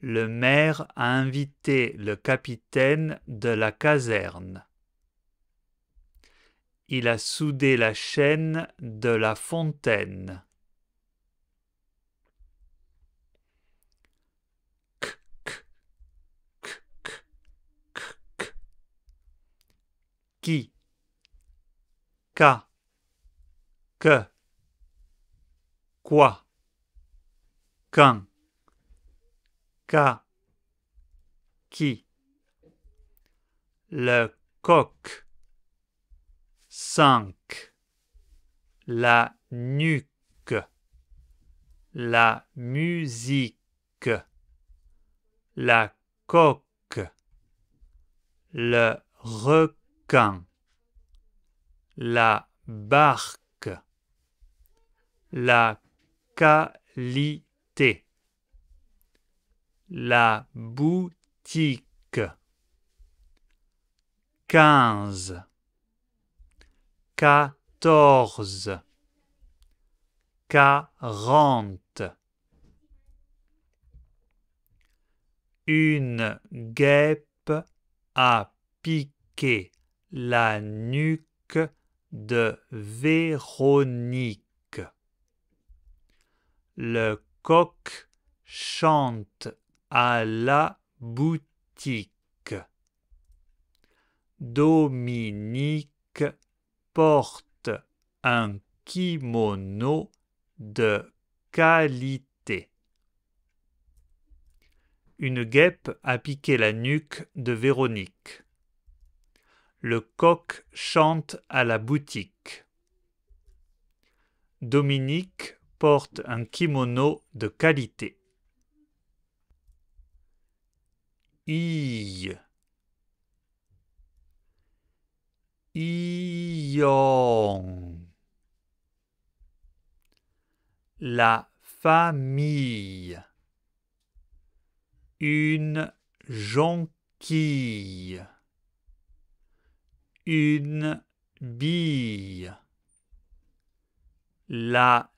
Speaker 1: Le maire a invité le capitaine de la caserne. Il a soudé la chaîne de la fontaine. Qui? Que Quoi? Quand? Qui? Le coq. Cinq. La nuque. La musique. La coque. Le requin. La barque. La qualité la boutique. Quinze. quatorze, quarante. Une guêpe a piqué la nuque de Véronique. Le coq chante à la boutique. Dominique porte un kimono de qualité. Une guêpe a piqué la nuque de Véronique. Le coq chante à la boutique. Dominique porte un kimono de qualité. I. La famille. Une jonquille. Une bille. La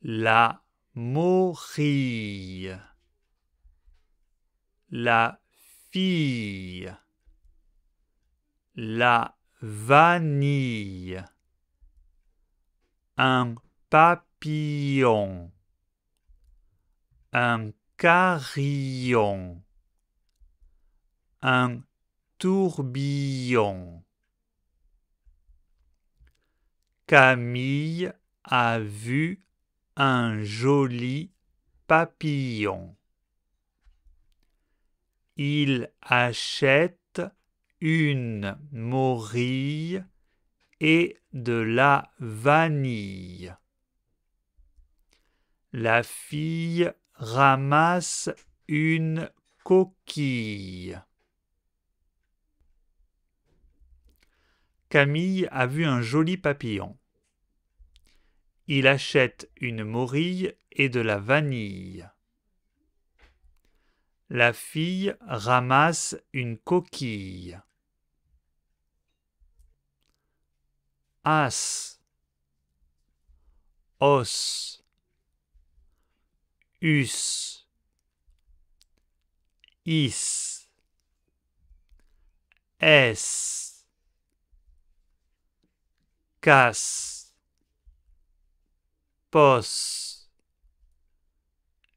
Speaker 1: La morille. La fille. La vanille. Un papillon. Un carillon. Un tourbillon. Camille a vu un joli papillon. Il achète une morille et de la vanille. La fille ramasse une coquille. Camille a vu un joli papillon. Il achète une morille et de la vanille. La fille ramasse une coquille. As. Os. Us. Is. S. Casse. Pos.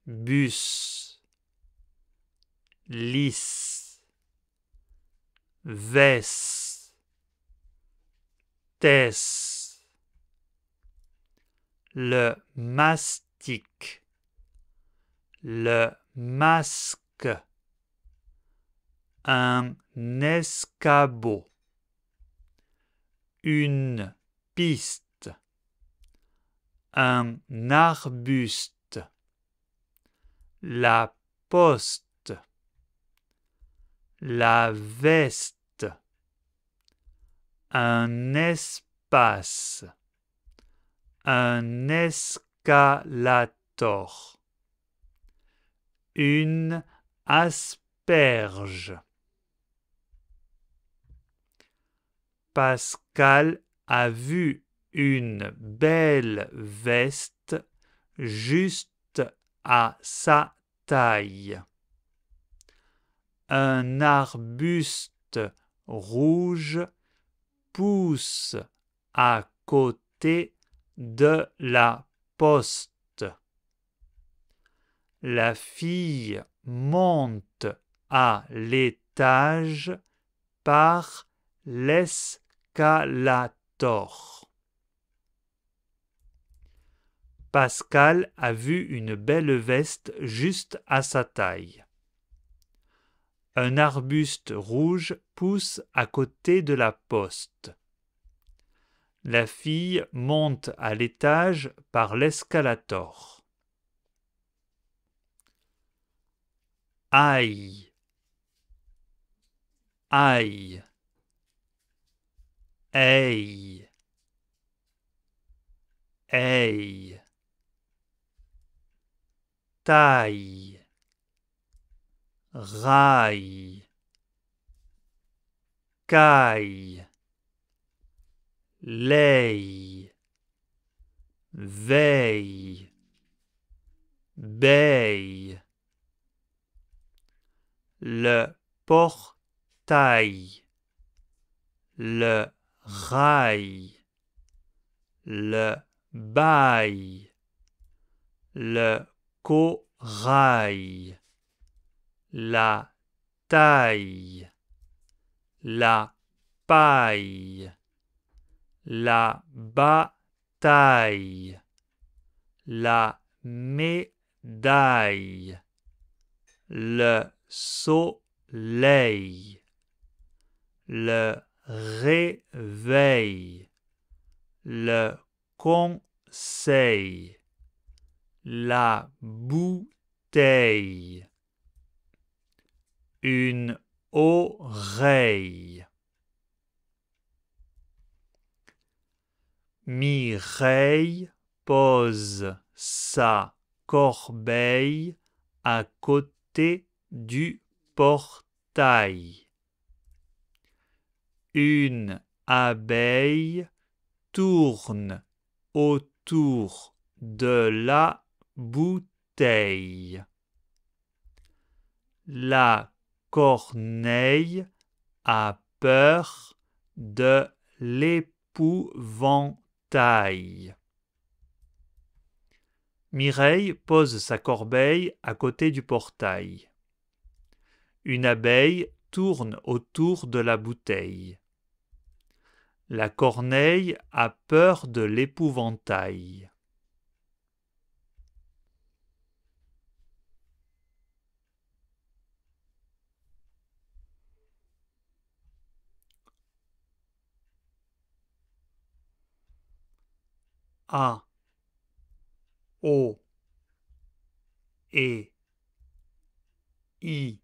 Speaker 1: Bus. Lys. Ves. Tess. Le mastic. Le masque. Un escabeau. Une piste. Un arbuste. La poste. La veste. Un espace. Un escalator. Une asperge. Pascal a vu une belle veste juste à sa taille. Un arbuste rouge pousse à côté de la poste. La fille monte à l'étage par l'escalator. Pascal a vu une belle veste juste à sa taille. Un arbuste rouge pousse à côté de la poste. La fille monte à l'étage par l'escalator. Aïe. Aïe. Aïe. Aïe. Taille. Caille, l'ail, veille, beille, le portail, le le bail, le corail, la taille, la paille, la bataille, la médaille, le soleil, le réveil, le conseil, la bouteille, une oreille. Mireille pose sa corbeille à côté du portail. Une abeille tourne autour de la bouteille. La corneille a peur de l'épouvantail. Mireille pose sa corbeille à côté du portail. Une abeille tourne autour de la bouteille. La corneille a peur de l'épouvantail. A. O. E. I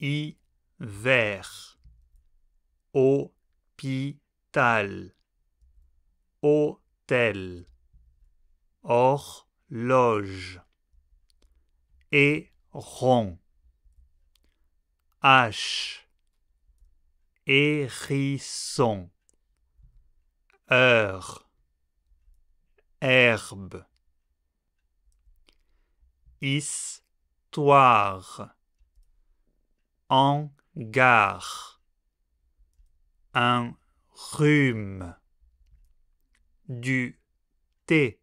Speaker 1: e hiver. Hôpital. Hôtel horloge. Rond H hérisson. Heure. Herbe histoire. Hangar. Un rhume. Du thé.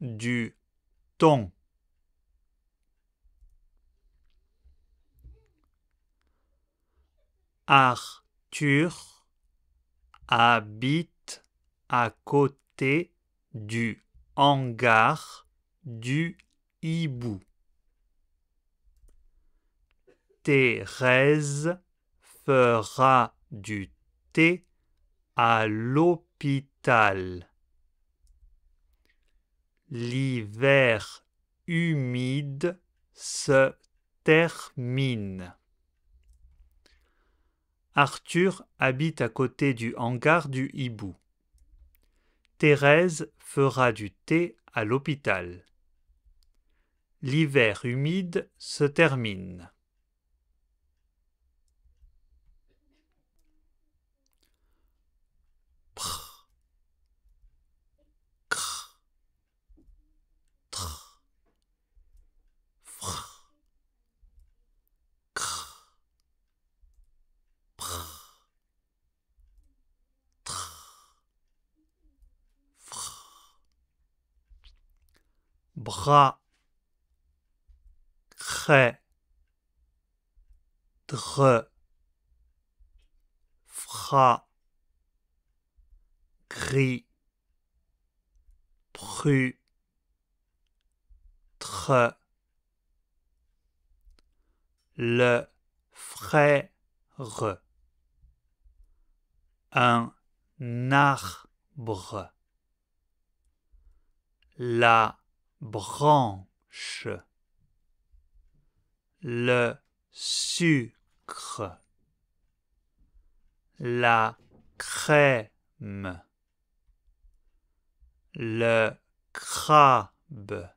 Speaker 1: Du thon. Arthur habite à côté du hangar du Thérèse fera du thé à l'hôpital. L'hiver humide se termine. Arthur habite à côté du hangar du hibou. Thérèse fera du thé à l'hôpital. L'hiver humide se termine. Cré, dre, fra, gris, pru, tre, le frère, un arbre, la branche, le sucre, la crème, le crabe,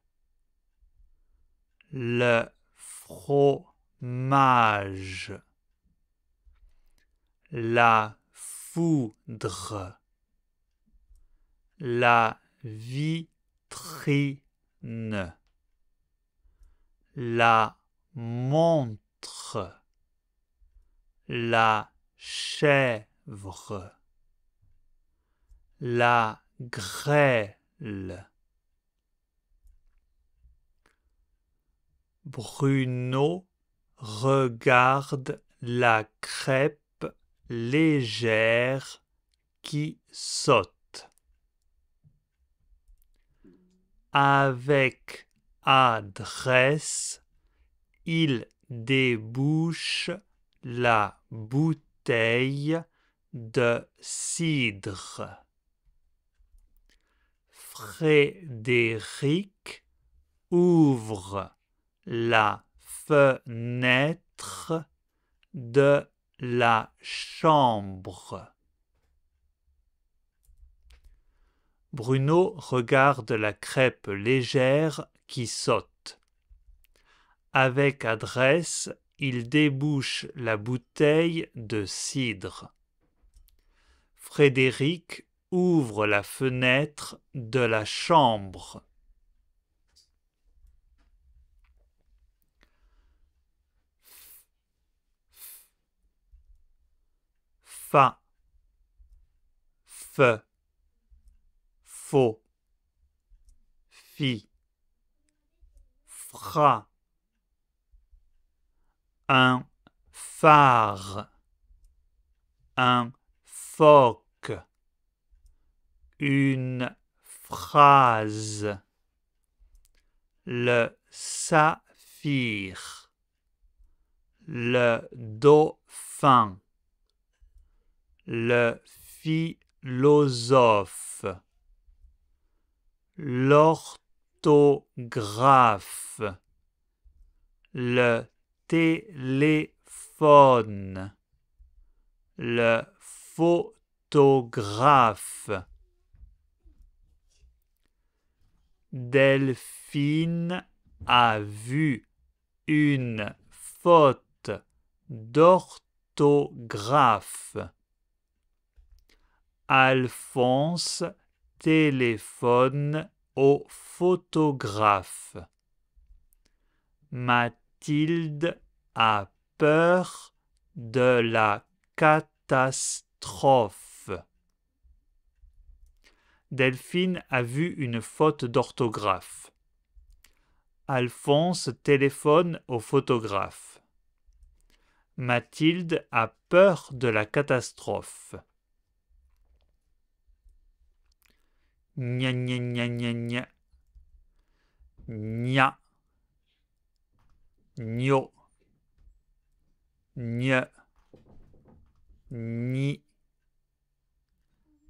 Speaker 1: le fromage, la foudre, la vitrine, la montre, la chèvre, la grêle. Bruno regarde la crêpe légère qui saute. Avec adresse, il débouche la bouteille de cidre. Frédéric ouvre la fenêtre de la chambre. Bruno regarde la crêpe légère qui saute. Avec adresse, il débouche la bouteille de cidre. Frédéric ouvre la fenêtre de la chambre. Un phare, un phoque, une phrase, le saphir, le dauphin, le philosophe, l'orthographe, le téléphone, le photographe. Delphine a vu une faute d'orthographe. Alphonse téléphone au photographe. Mathilde a peur de la catastrophe. Delphine a vu une faute d'orthographe. Alphonse téléphone au photographe. Mathilde a peur de la catastrophe. Gne. Ni.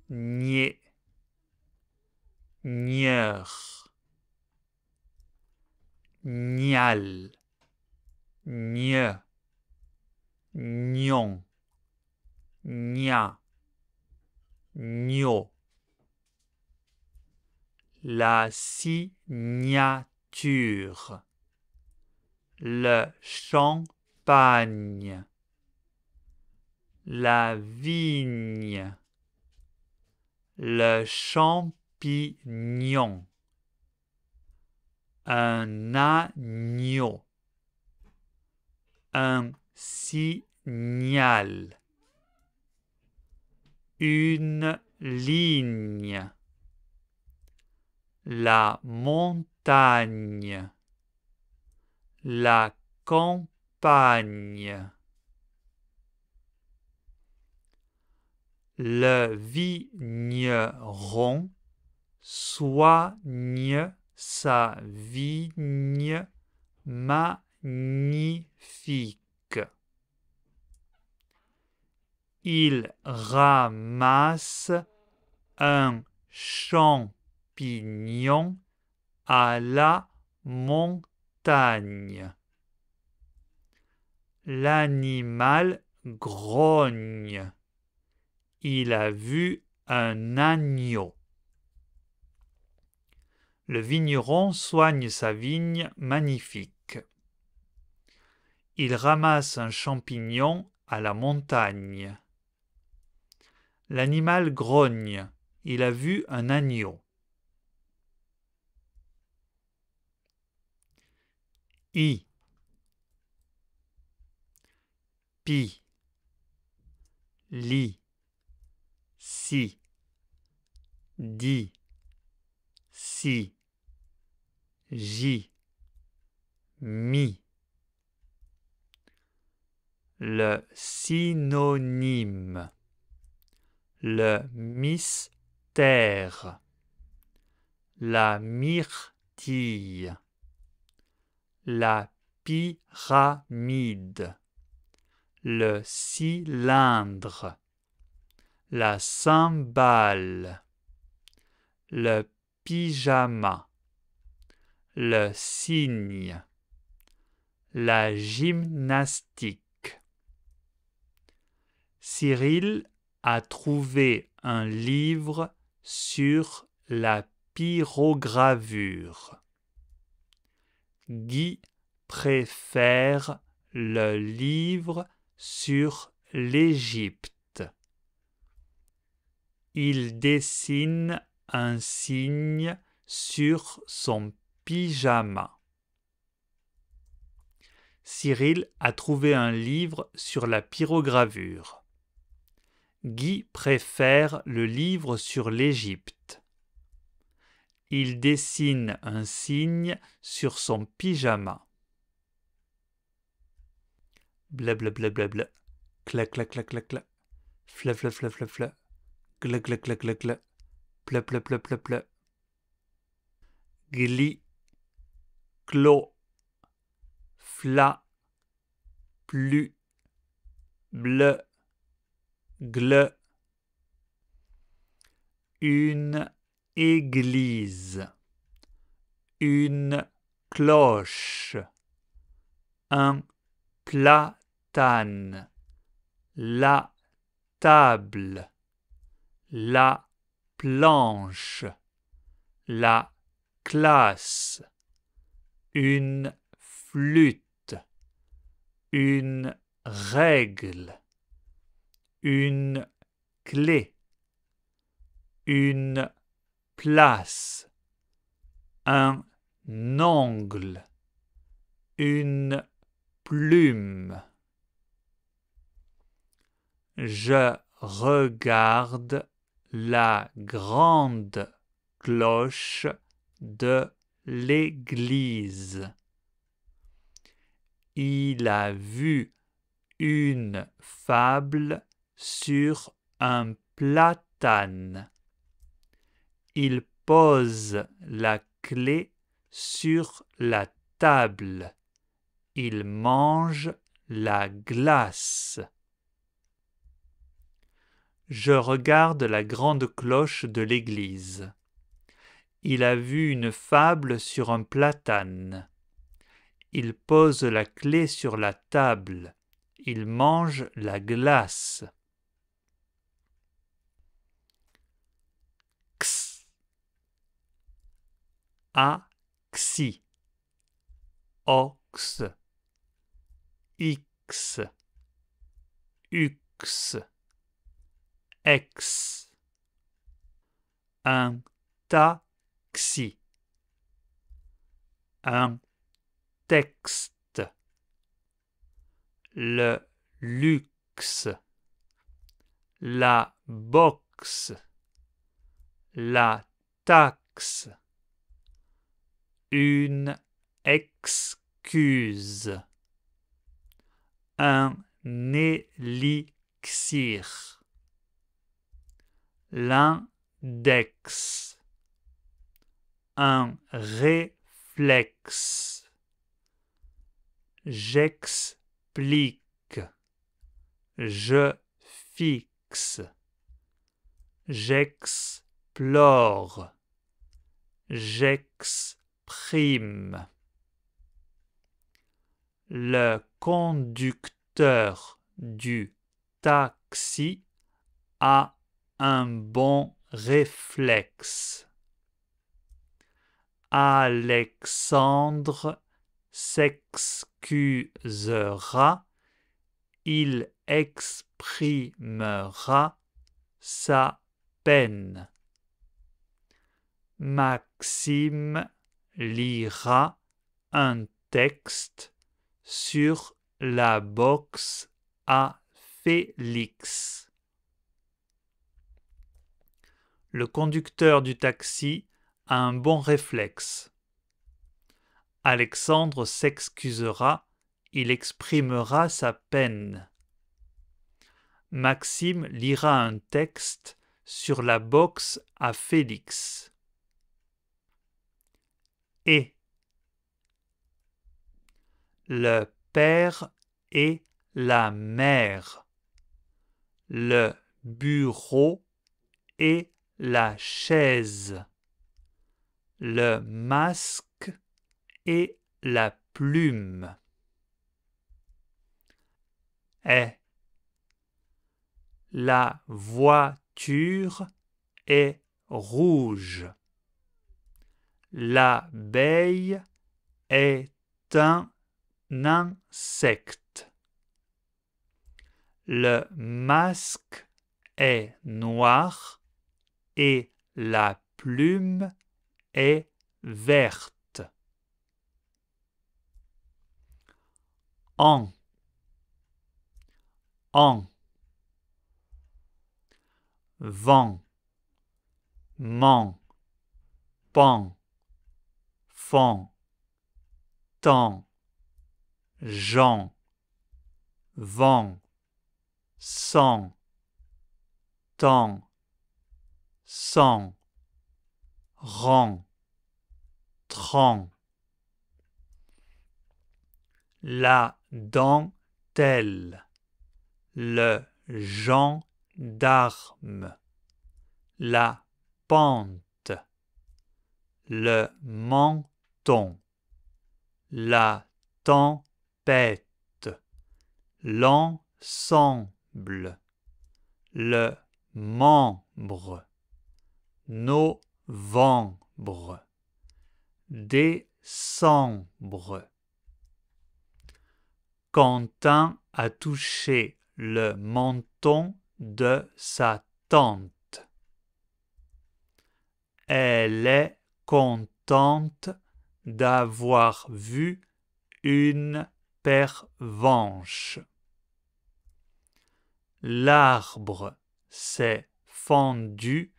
Speaker 1: Nier. Nier. Nial. Gne. Gnon. Gna. Gno. La signature. Le La vigne. Le champignon. Un agneau. Un signal. Une ligne. La montagne. La campagne. Le vigneron soigne sa vigne magnifique. Il ramasse un champignon à la montagne. L'animal grogne. Il a vu un agneau. Le vigneron soigne sa vigne magnifique. Il ramasse un champignon à la montagne. L'animal grogne. Il a vu un agneau. I. Pi. Li. Si. Di. Si. J. Mi. Le synonyme. Le mystère. La myrtille. La pyramide. Le cylindre. La cymbale. Le pyjama. Le cygne. La gymnastique. Cyril a trouvé un livre sur la pyrogravure. Guy préfère le livre sur l'Égypte. Il dessine un signe sur son pyjama. Cyril a trouvé un livre sur la pyrogravure. Guy préfère le livre sur l'Égypte. Il dessine un signe sur son pyjama. Blablabla. Clac, clac, clac, clac, clac. Fla, fla, fla, fla, fla. Gla, gla, gla, gla, gla. Pla, pla, pla, pla, pla. Clos. Fla. Plus. Bleu gle une église une cloche un la table. La planche. La classe. Une flûte. Une règle. Une clé, une place, un ongle, une plume. Je regarde la grande cloche de l'église. Il a vu une fable sur un platane. Il pose la clé sur la table. Il mange la glace. Je regarde la grande cloche de l'église. Il a vu une fable sur un platane. Il pose la clé sur la table. Il mange la glace. axi, ox, x, ux, un taxi, un texte, le luxe, la boxe, la taxe. Une excuse, un élixir, l'index, un réflexe, j'explique, je fixe, j'explore, j'explore prime. Le conducteur du taxi a un bon réflexe. Alexandre s'excusera, il exprimera sa peine. Maxime lira un texte sur la boxe à Félix. Le conducteur du taxi a un bon réflexe. Alexandre s'excusera, il exprimera sa peine. Maxime lira un texte sur la boxe à Félix. Et le père et la mère, le bureau et la chaise, le masque et la plume. Est la voiture est rouge. L'abeille est un insecte. Le masque est noir et la plume est verte. En. En. Vent. Ment. Pan. Fond. Temps. Jean. Vent. Sang. Temps. Sang. Rang. Tran. La dentelle. Le gendarme. La pente. Le menton. La tempête. L'ensemble. Le membre. Novembre. Décembre. Quentin a touché le menton de sa tante. Elle est contente d'avoir vu une pervenche. L'arbre s'est fendu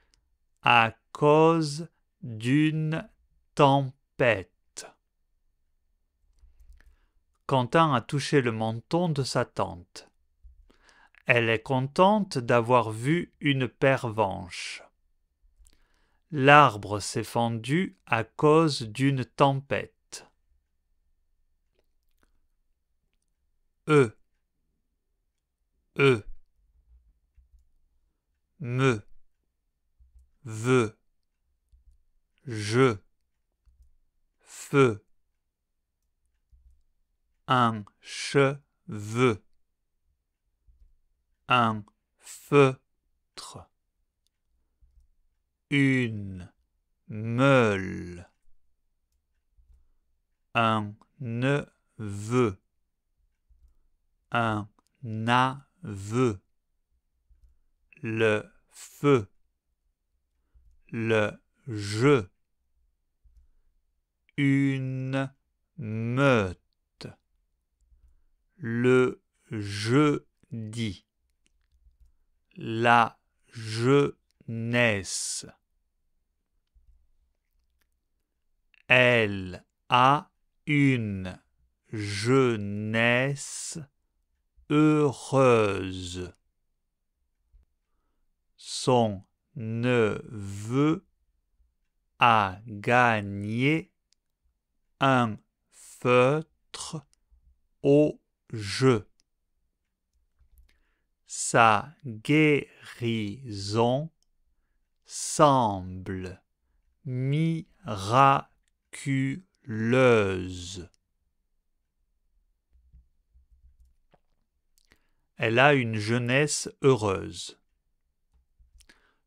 Speaker 1: à cause d'une tempête. Quentin a touché le menton de sa tante. Elle est contente d'avoir vu une pervenche. L'arbre s'est fendu à cause d'une tempête. E. E. Me. Veux. Je. Feu un cheveu, un feutre, une meule, un neveu, un aveu, le feu, le jeu, une meute le jeudi, la jeunesse. Elle a une jeunesse heureuse. Son neveu a gagné un feutre au je. Sa guérison semble miraculeuse. Elle a une jeunesse heureuse.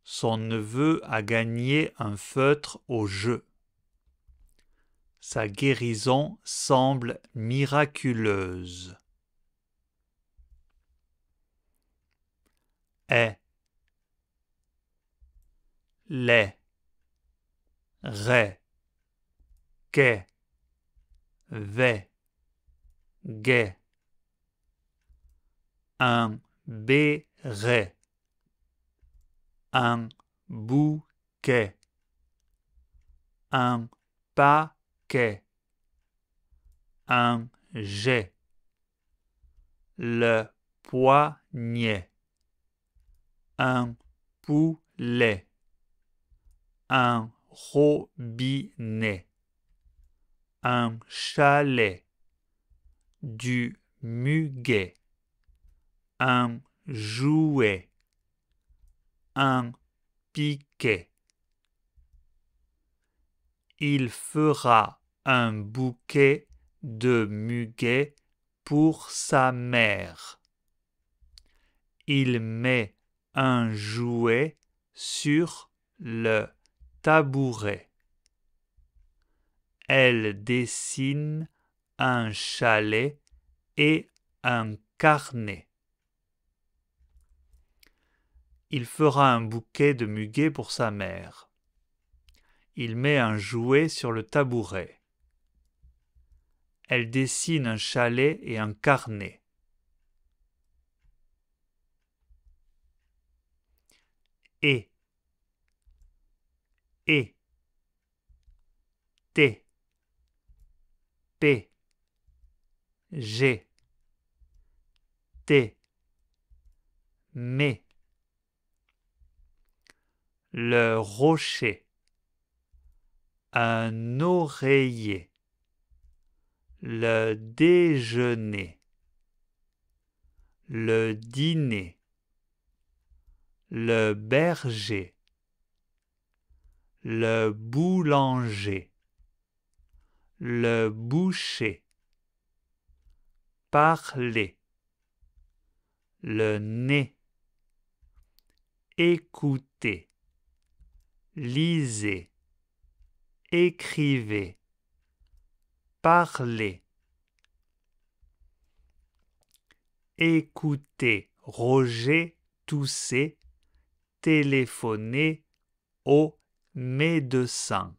Speaker 1: Son neveu a gagné un feutre au jeu. Sa guérison semble miraculeuse. Un un bouquet, un paquet, un jet, le poignet, un poulet, un robinet, un chalet, du muguet, un jouet, un piquet. Il fera un bouquet de muguet pour sa mère. Il met un jouet sur le tabouret. Elle dessine un chalet et un carnet. Il fera un bouquet de muguet pour sa mère. Il met un jouet sur le tabouret. Elle dessine un chalet et un carnet. Et. Et. T. P. G. T. Mais. Le rocher. Un oreiller. Le déjeuner. Le dîner. Le berger. Le boulanger. Le boucher parler, le nez, écoutez, lisez, écrivez, parlez, écoutez Roger tousser, téléphonez au médecin.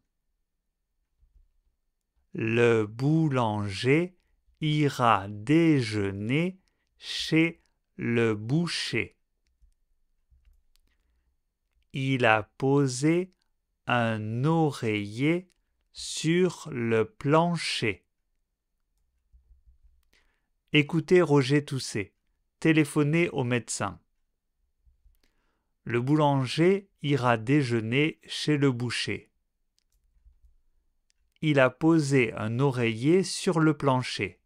Speaker 1: Le boulanger ira déjeuner chez le boucher. Il a posé un oreiller sur le plancher. Écoutez Roger Tousser. Téléphonez au médecin. Le boulanger ira déjeuner chez le boucher. Il a posé un oreiller sur le plancher.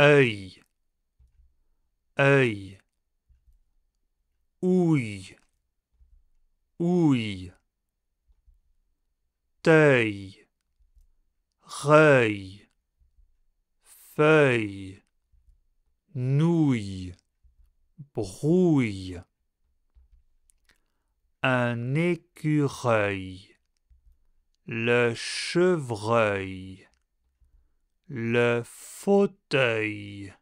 Speaker 1: œil, œil, ouille, ouille, teuil, reuil, feuille, nouille, brouille, un écureuil, le chevreuil le fauteuil,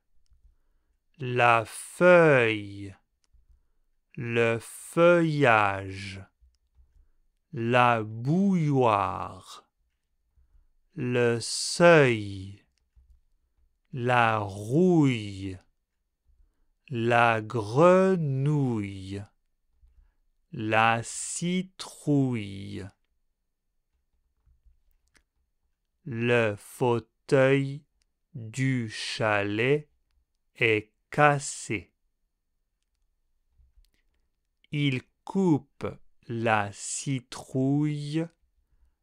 Speaker 1: la feuille, le feuillage, la bouilloire, le seuil, la rouille, la grenouille, la citrouille, le fauteuil du chalet est cassé. Il coupe la citrouille,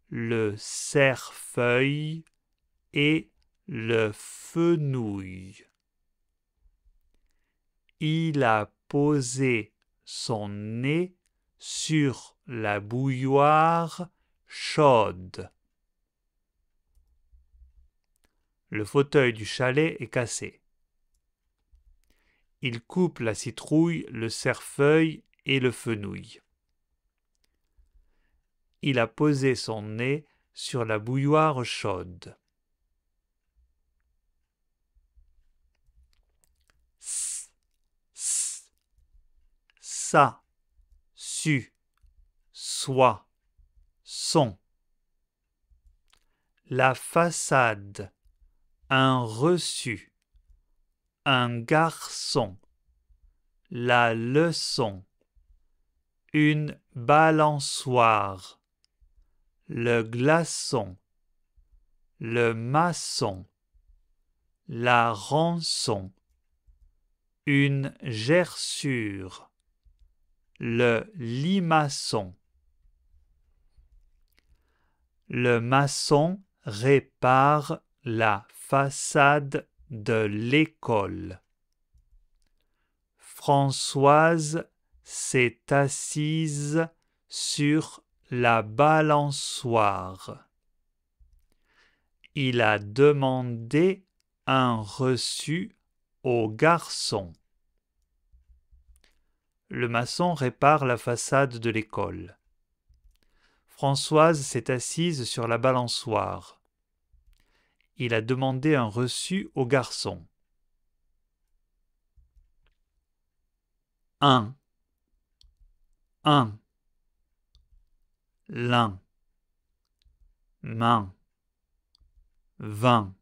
Speaker 1: le cerfeuil et le fenouil. Il a posé son nez sur la bouilloire chaude. Le fauteuil du chalet est cassé. Il coupe la citrouille, le cerfeuil le fenouil. Il a posé son nez sur la bouilloire chaude. S, s, ça, su, soit, son. La façade, un reçu, un garçon, la leçon, une balançoire, le glaçon, le maçon, la rançon, une gerçure, le limaçon. Le maçon répare la façade de l'école. Françoise s'est assise sur la balançoire. Il a demandé un reçu au garçon. Le maçon répare la façade de l'école. Françoise s'est assise sur la balançoire. Il a demandé un reçu au garçon. 1. 1. L'un. Main. Vingt.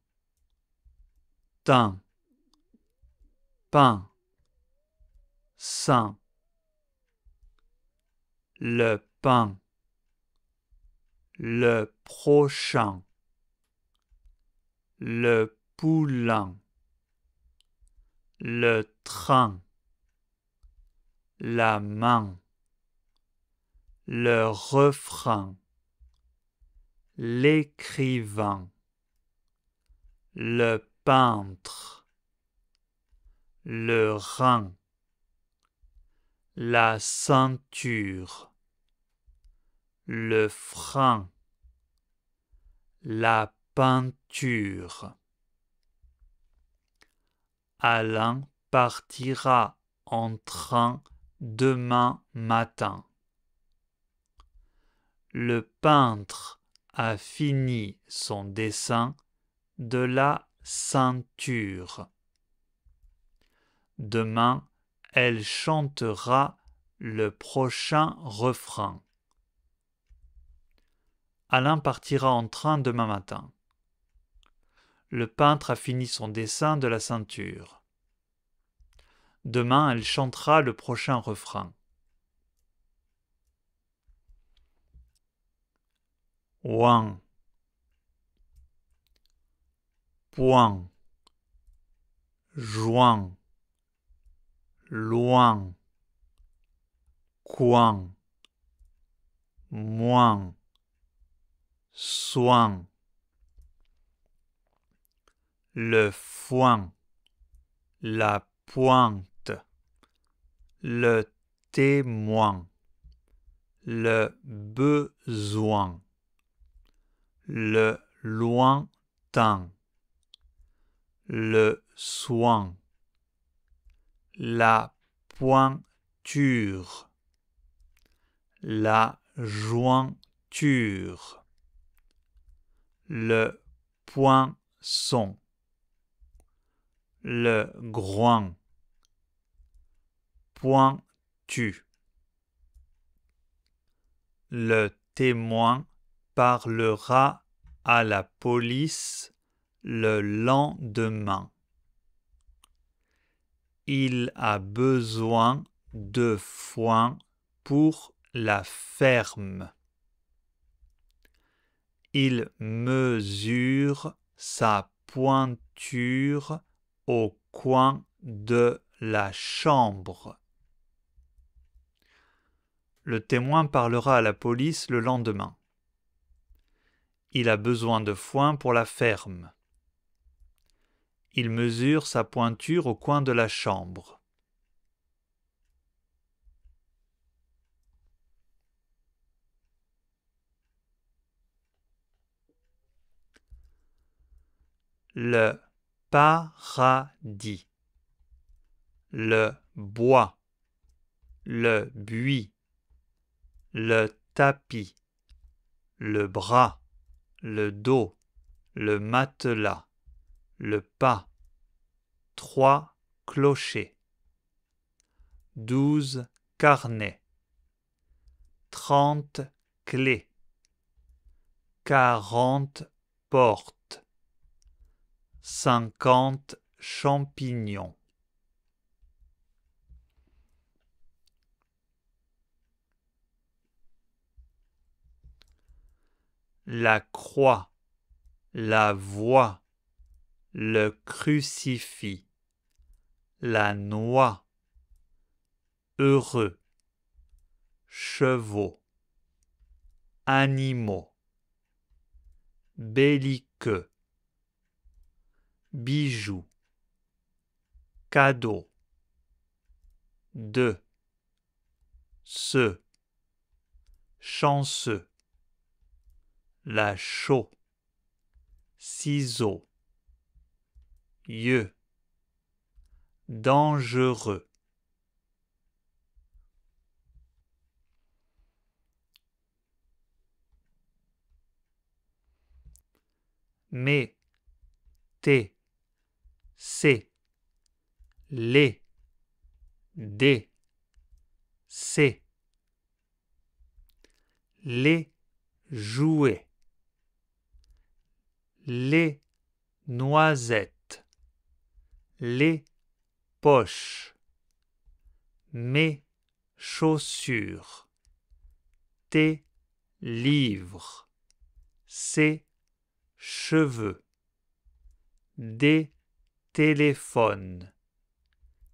Speaker 1: Teint. Pain. Saint. Le pain. Le prochain. Le poulain. Le train. La main. Le refrain. L'écrivain. Le peintre. Le rein. La ceinture. Le frein. La peinture. Alain partira en train demain matin. Le peintre a fini son dessin de la ceinture. Demain, elle chantera le prochain refrain. Alain partira en train demain matin. Le peintre a fini son dessin de la ceinture. Demain, elle chantera le prochain refrain. Ouin. Point. Joint. Loin. Coin. Moins. Soin. Le foin. La pointe. Le témoin. Le besoin. Le lointain. Le soin. La pointure. La jointure le poinçon, le groin, pointu. Le témoin parlera à la police le lendemain. Il a besoin de foin pour la ferme. Il mesure sa pointure au coin de la chambre. Le témoin parlera à la police le lendemain. Il a besoin de foin pour la ferme. Il mesure sa pointure au coin de la chambre. le paradis, le bois, le buis, le tapis, le bras, le dos, le matelas, le pas, trois clochers, douze carnets, trente clés, quarante portes, cinquante champignons. La croix, la voix, le crucifix, la noix, heureux, chevaux, animaux, belliqueux, bijoux, cadeaux, de, ce, chanceux, la chaux, ciseaux, yeux, dangereux. Mais, t, c, les, des, c'est, les jouets, les noisettes, les poches, mes chaussures, tes livres, ses cheveux, des téléphones,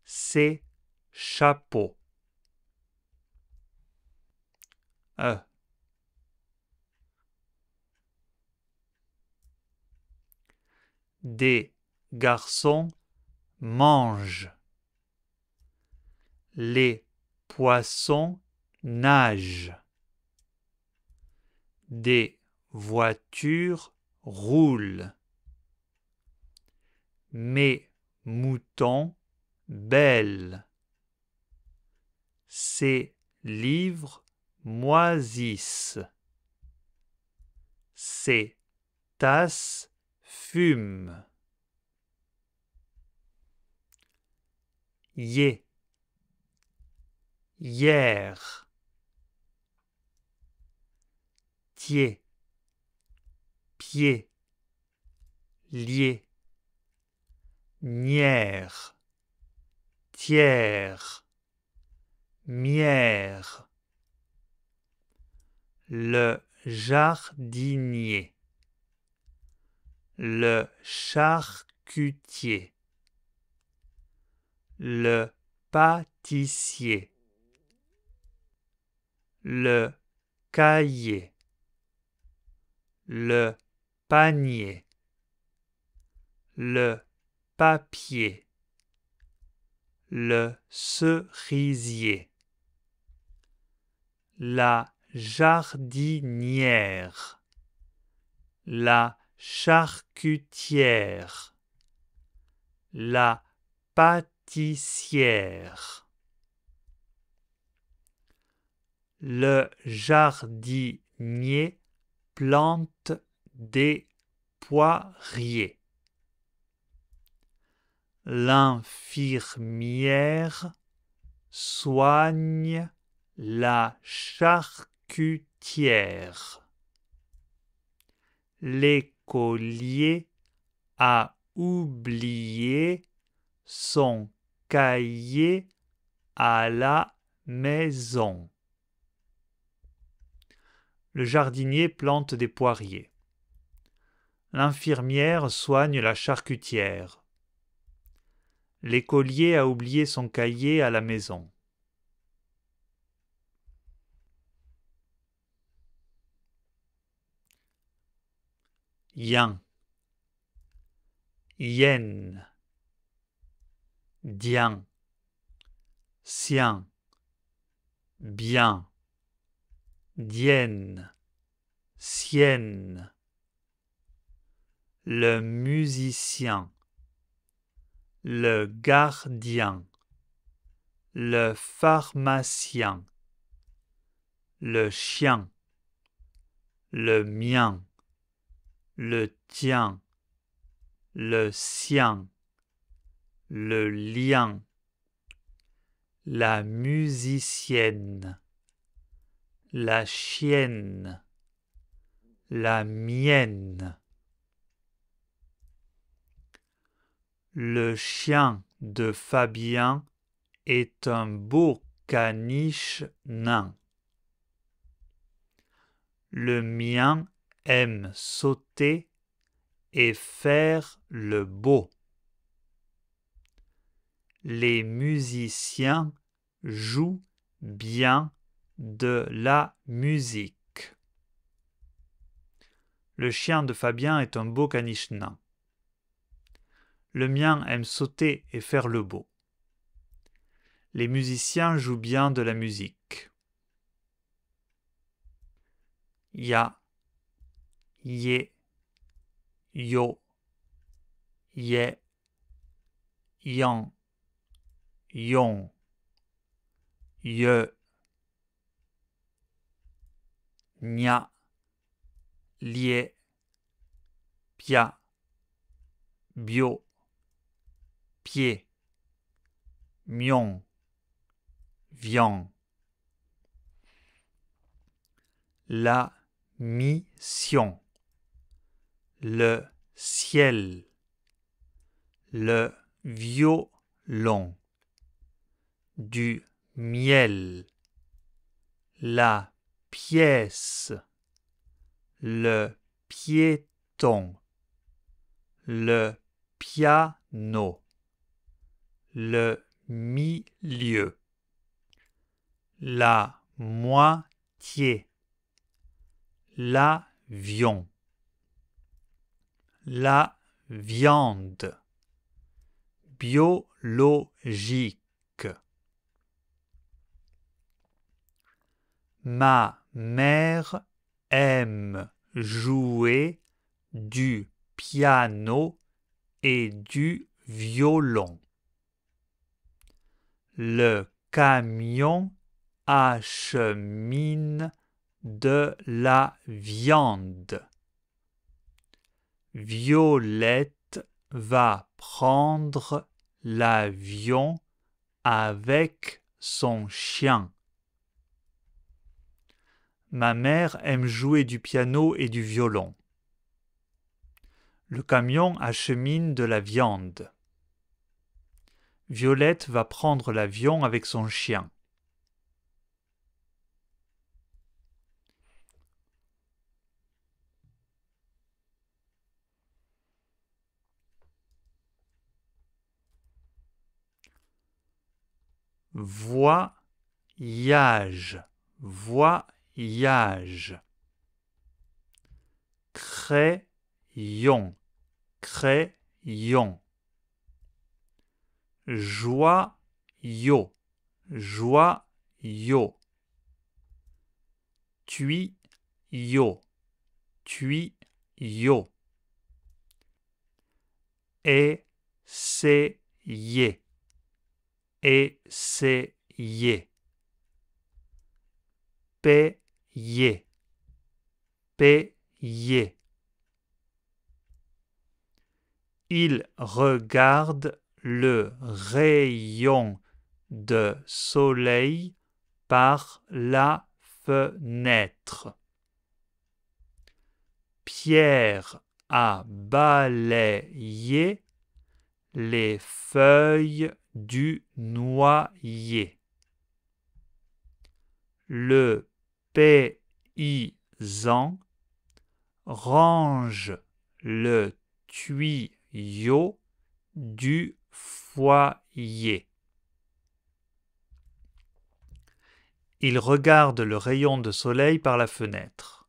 Speaker 1: ses chapeaux. Des garçons mangent. Les poissons nagent. Des voitures roulent. Mes moutons belles. Ces livres moisissent. Ces tasses fument. Yé. Hier. Tier. Pied. Lié. Nière. Tiers. Mière. Le jardinier. Le charcutier. Le pâtissier, le cahier, le panier, le papier, le cerisier, la jardinière, la charcutière, la pâtissière, le jardinier plante des poiriers. L'infirmière soigne la charcutière. L'écolier a oublié son cahier à la maison. Le jardinier plante des poiriers. L'infirmière soigne la charcutière. L'écolier a oublié son cahier à la maison. Yen. Yen. Dien, sien, bien, dienne, sienne, le musicien, le gardien, le pharmacien, le chien, le mien, le tien, le sien, le lien, la musicienne, la chienne, la mienne. Le chien de Fabien est un beau caniche nain. Le mien aime sauter et faire le beau. Les musiciens jouent bien de la musique. Le chien de Fabien est un beau caniche nain. Le mien aime sauter et faire le beau. Les musiciens jouent bien de la musique. Ya, ye, yo, ye, yan, yon, ye, nya, lie, pia, bio, pied, mion, viand. La mission, le ciel, le violon, du miel, la pièce, le piéton, le piano, le milieu, la moitié, l'avion, la viande, biologique. Ma mère aime jouer du piano et du violon. Le camion achemine de la viande. Violette va prendre l'avion avec son chien. Ma mère aime jouer du piano et du violon. Le camion achemine de la viande. Violette va prendre l'avion avec son chien. Voyage, voyage. Crayon, crayon. Joyau, joyau. Tuyau, tuyau. Essayer, essayer. Payer, payer. Il regarde le rayon de soleil par la fenêtre. Pierre a balayé les feuilles du noyer. Le paysan range le tuyau du foyer. Il regarde le rayon de soleil par la fenêtre.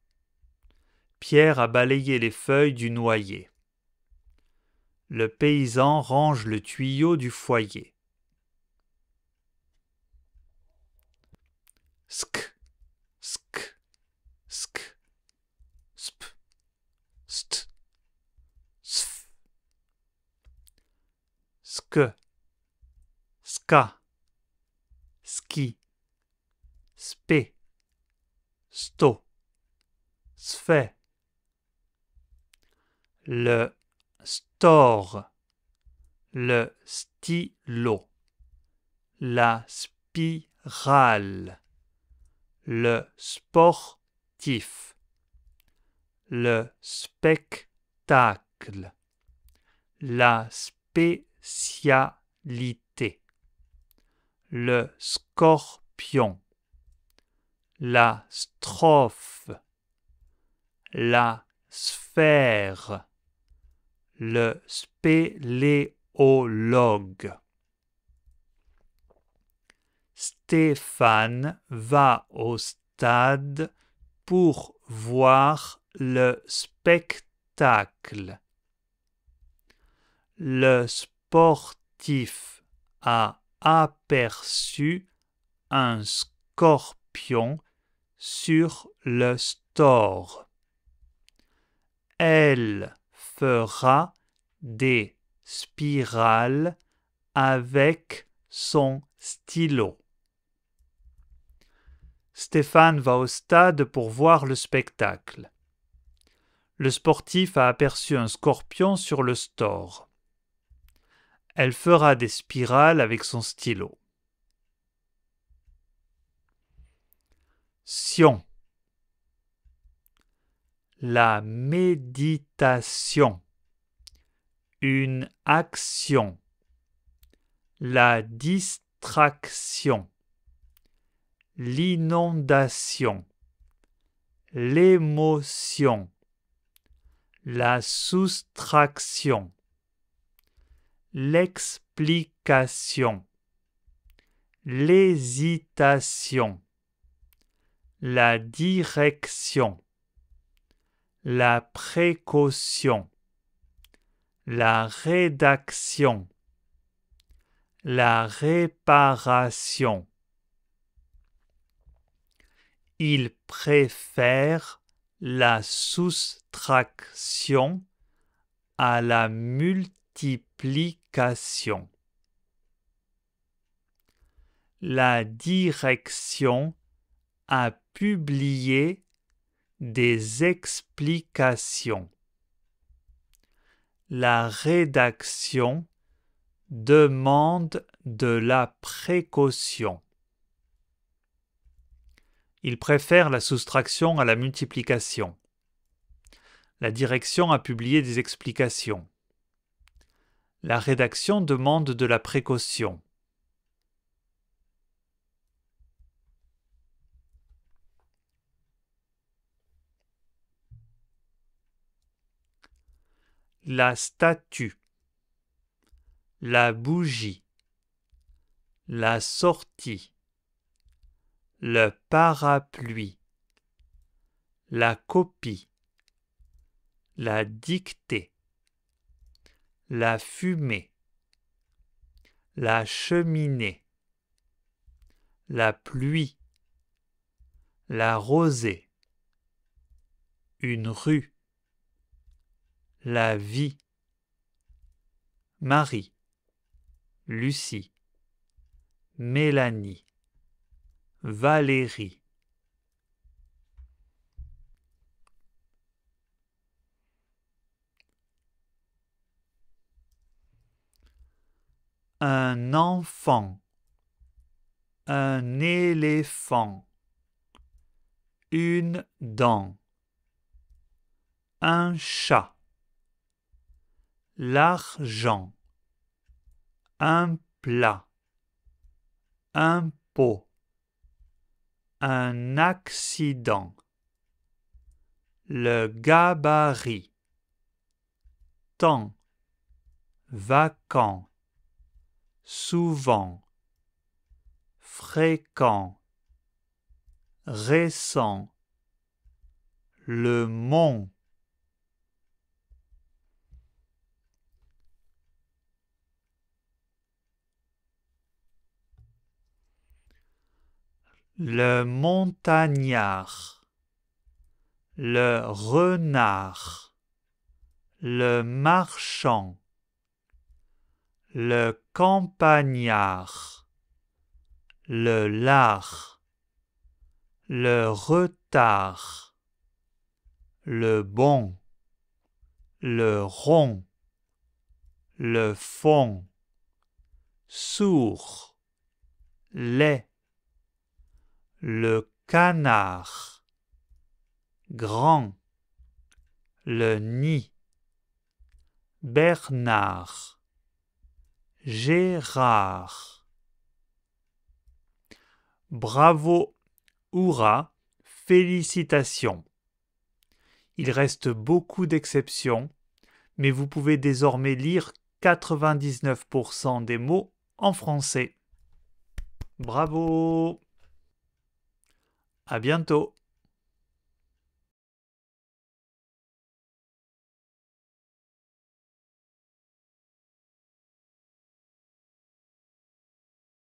Speaker 1: Pierre a balayé les feuilles du noyer. Le paysan range le tuyau du foyer. Sk, sk, sk, sp, st, sf. Sk, ska, ski, spé, sto, se fait. Le store, le stylo, la spirale, le sportif, le spectacle, la spécialité, le scorpion, la strophe, la sphère, le spéléologue. Stéphane va au stade pour voir le spectacle. Le sportif a aperçu un scorpion sur le store. Elle fera des spirales avec son stylo. Stéphane va au stade pour voir le spectacle. Le sportif a aperçu un scorpion sur le store. Elle fera des spirales avec son stylo. Sion. La méditation. Une action. La distraction. L'inondation. L'émotion. La soustraction. L'explication. L'hésitation la direction, la précaution, la rédaction, la réparation. Il préfère la soustraction à la multiplication. La direction a publié des explications. La rédaction demande de la précaution. Il préfère la soustraction à la multiplication. La direction a publié des explications. La rédaction demande de la précaution. la statue, la bougie, la sortie, le parapluie, la copie, la dictée, la fumée, la cheminée, la pluie, la rosée, une rue, la vie. Marie, Lucie, Mélanie, Valérie. Un enfant, un éléphant, une dent, un chat. L'argent, un plat, un pot, un accident, le gabarit, temps, vacant, souvent, fréquent, récent, le mont, le montagnard, le renard, le marchand, le campagnard, le lard, le retard, le bon, le rond, le fond, sourd, lait, le canard, grand, le nid, Bernard, Gérard. Bravo, hurrah, félicitations. Il reste beaucoup d'exceptions, mais vous pouvez désormais lire 99% des mots en français. Bravo À bientôt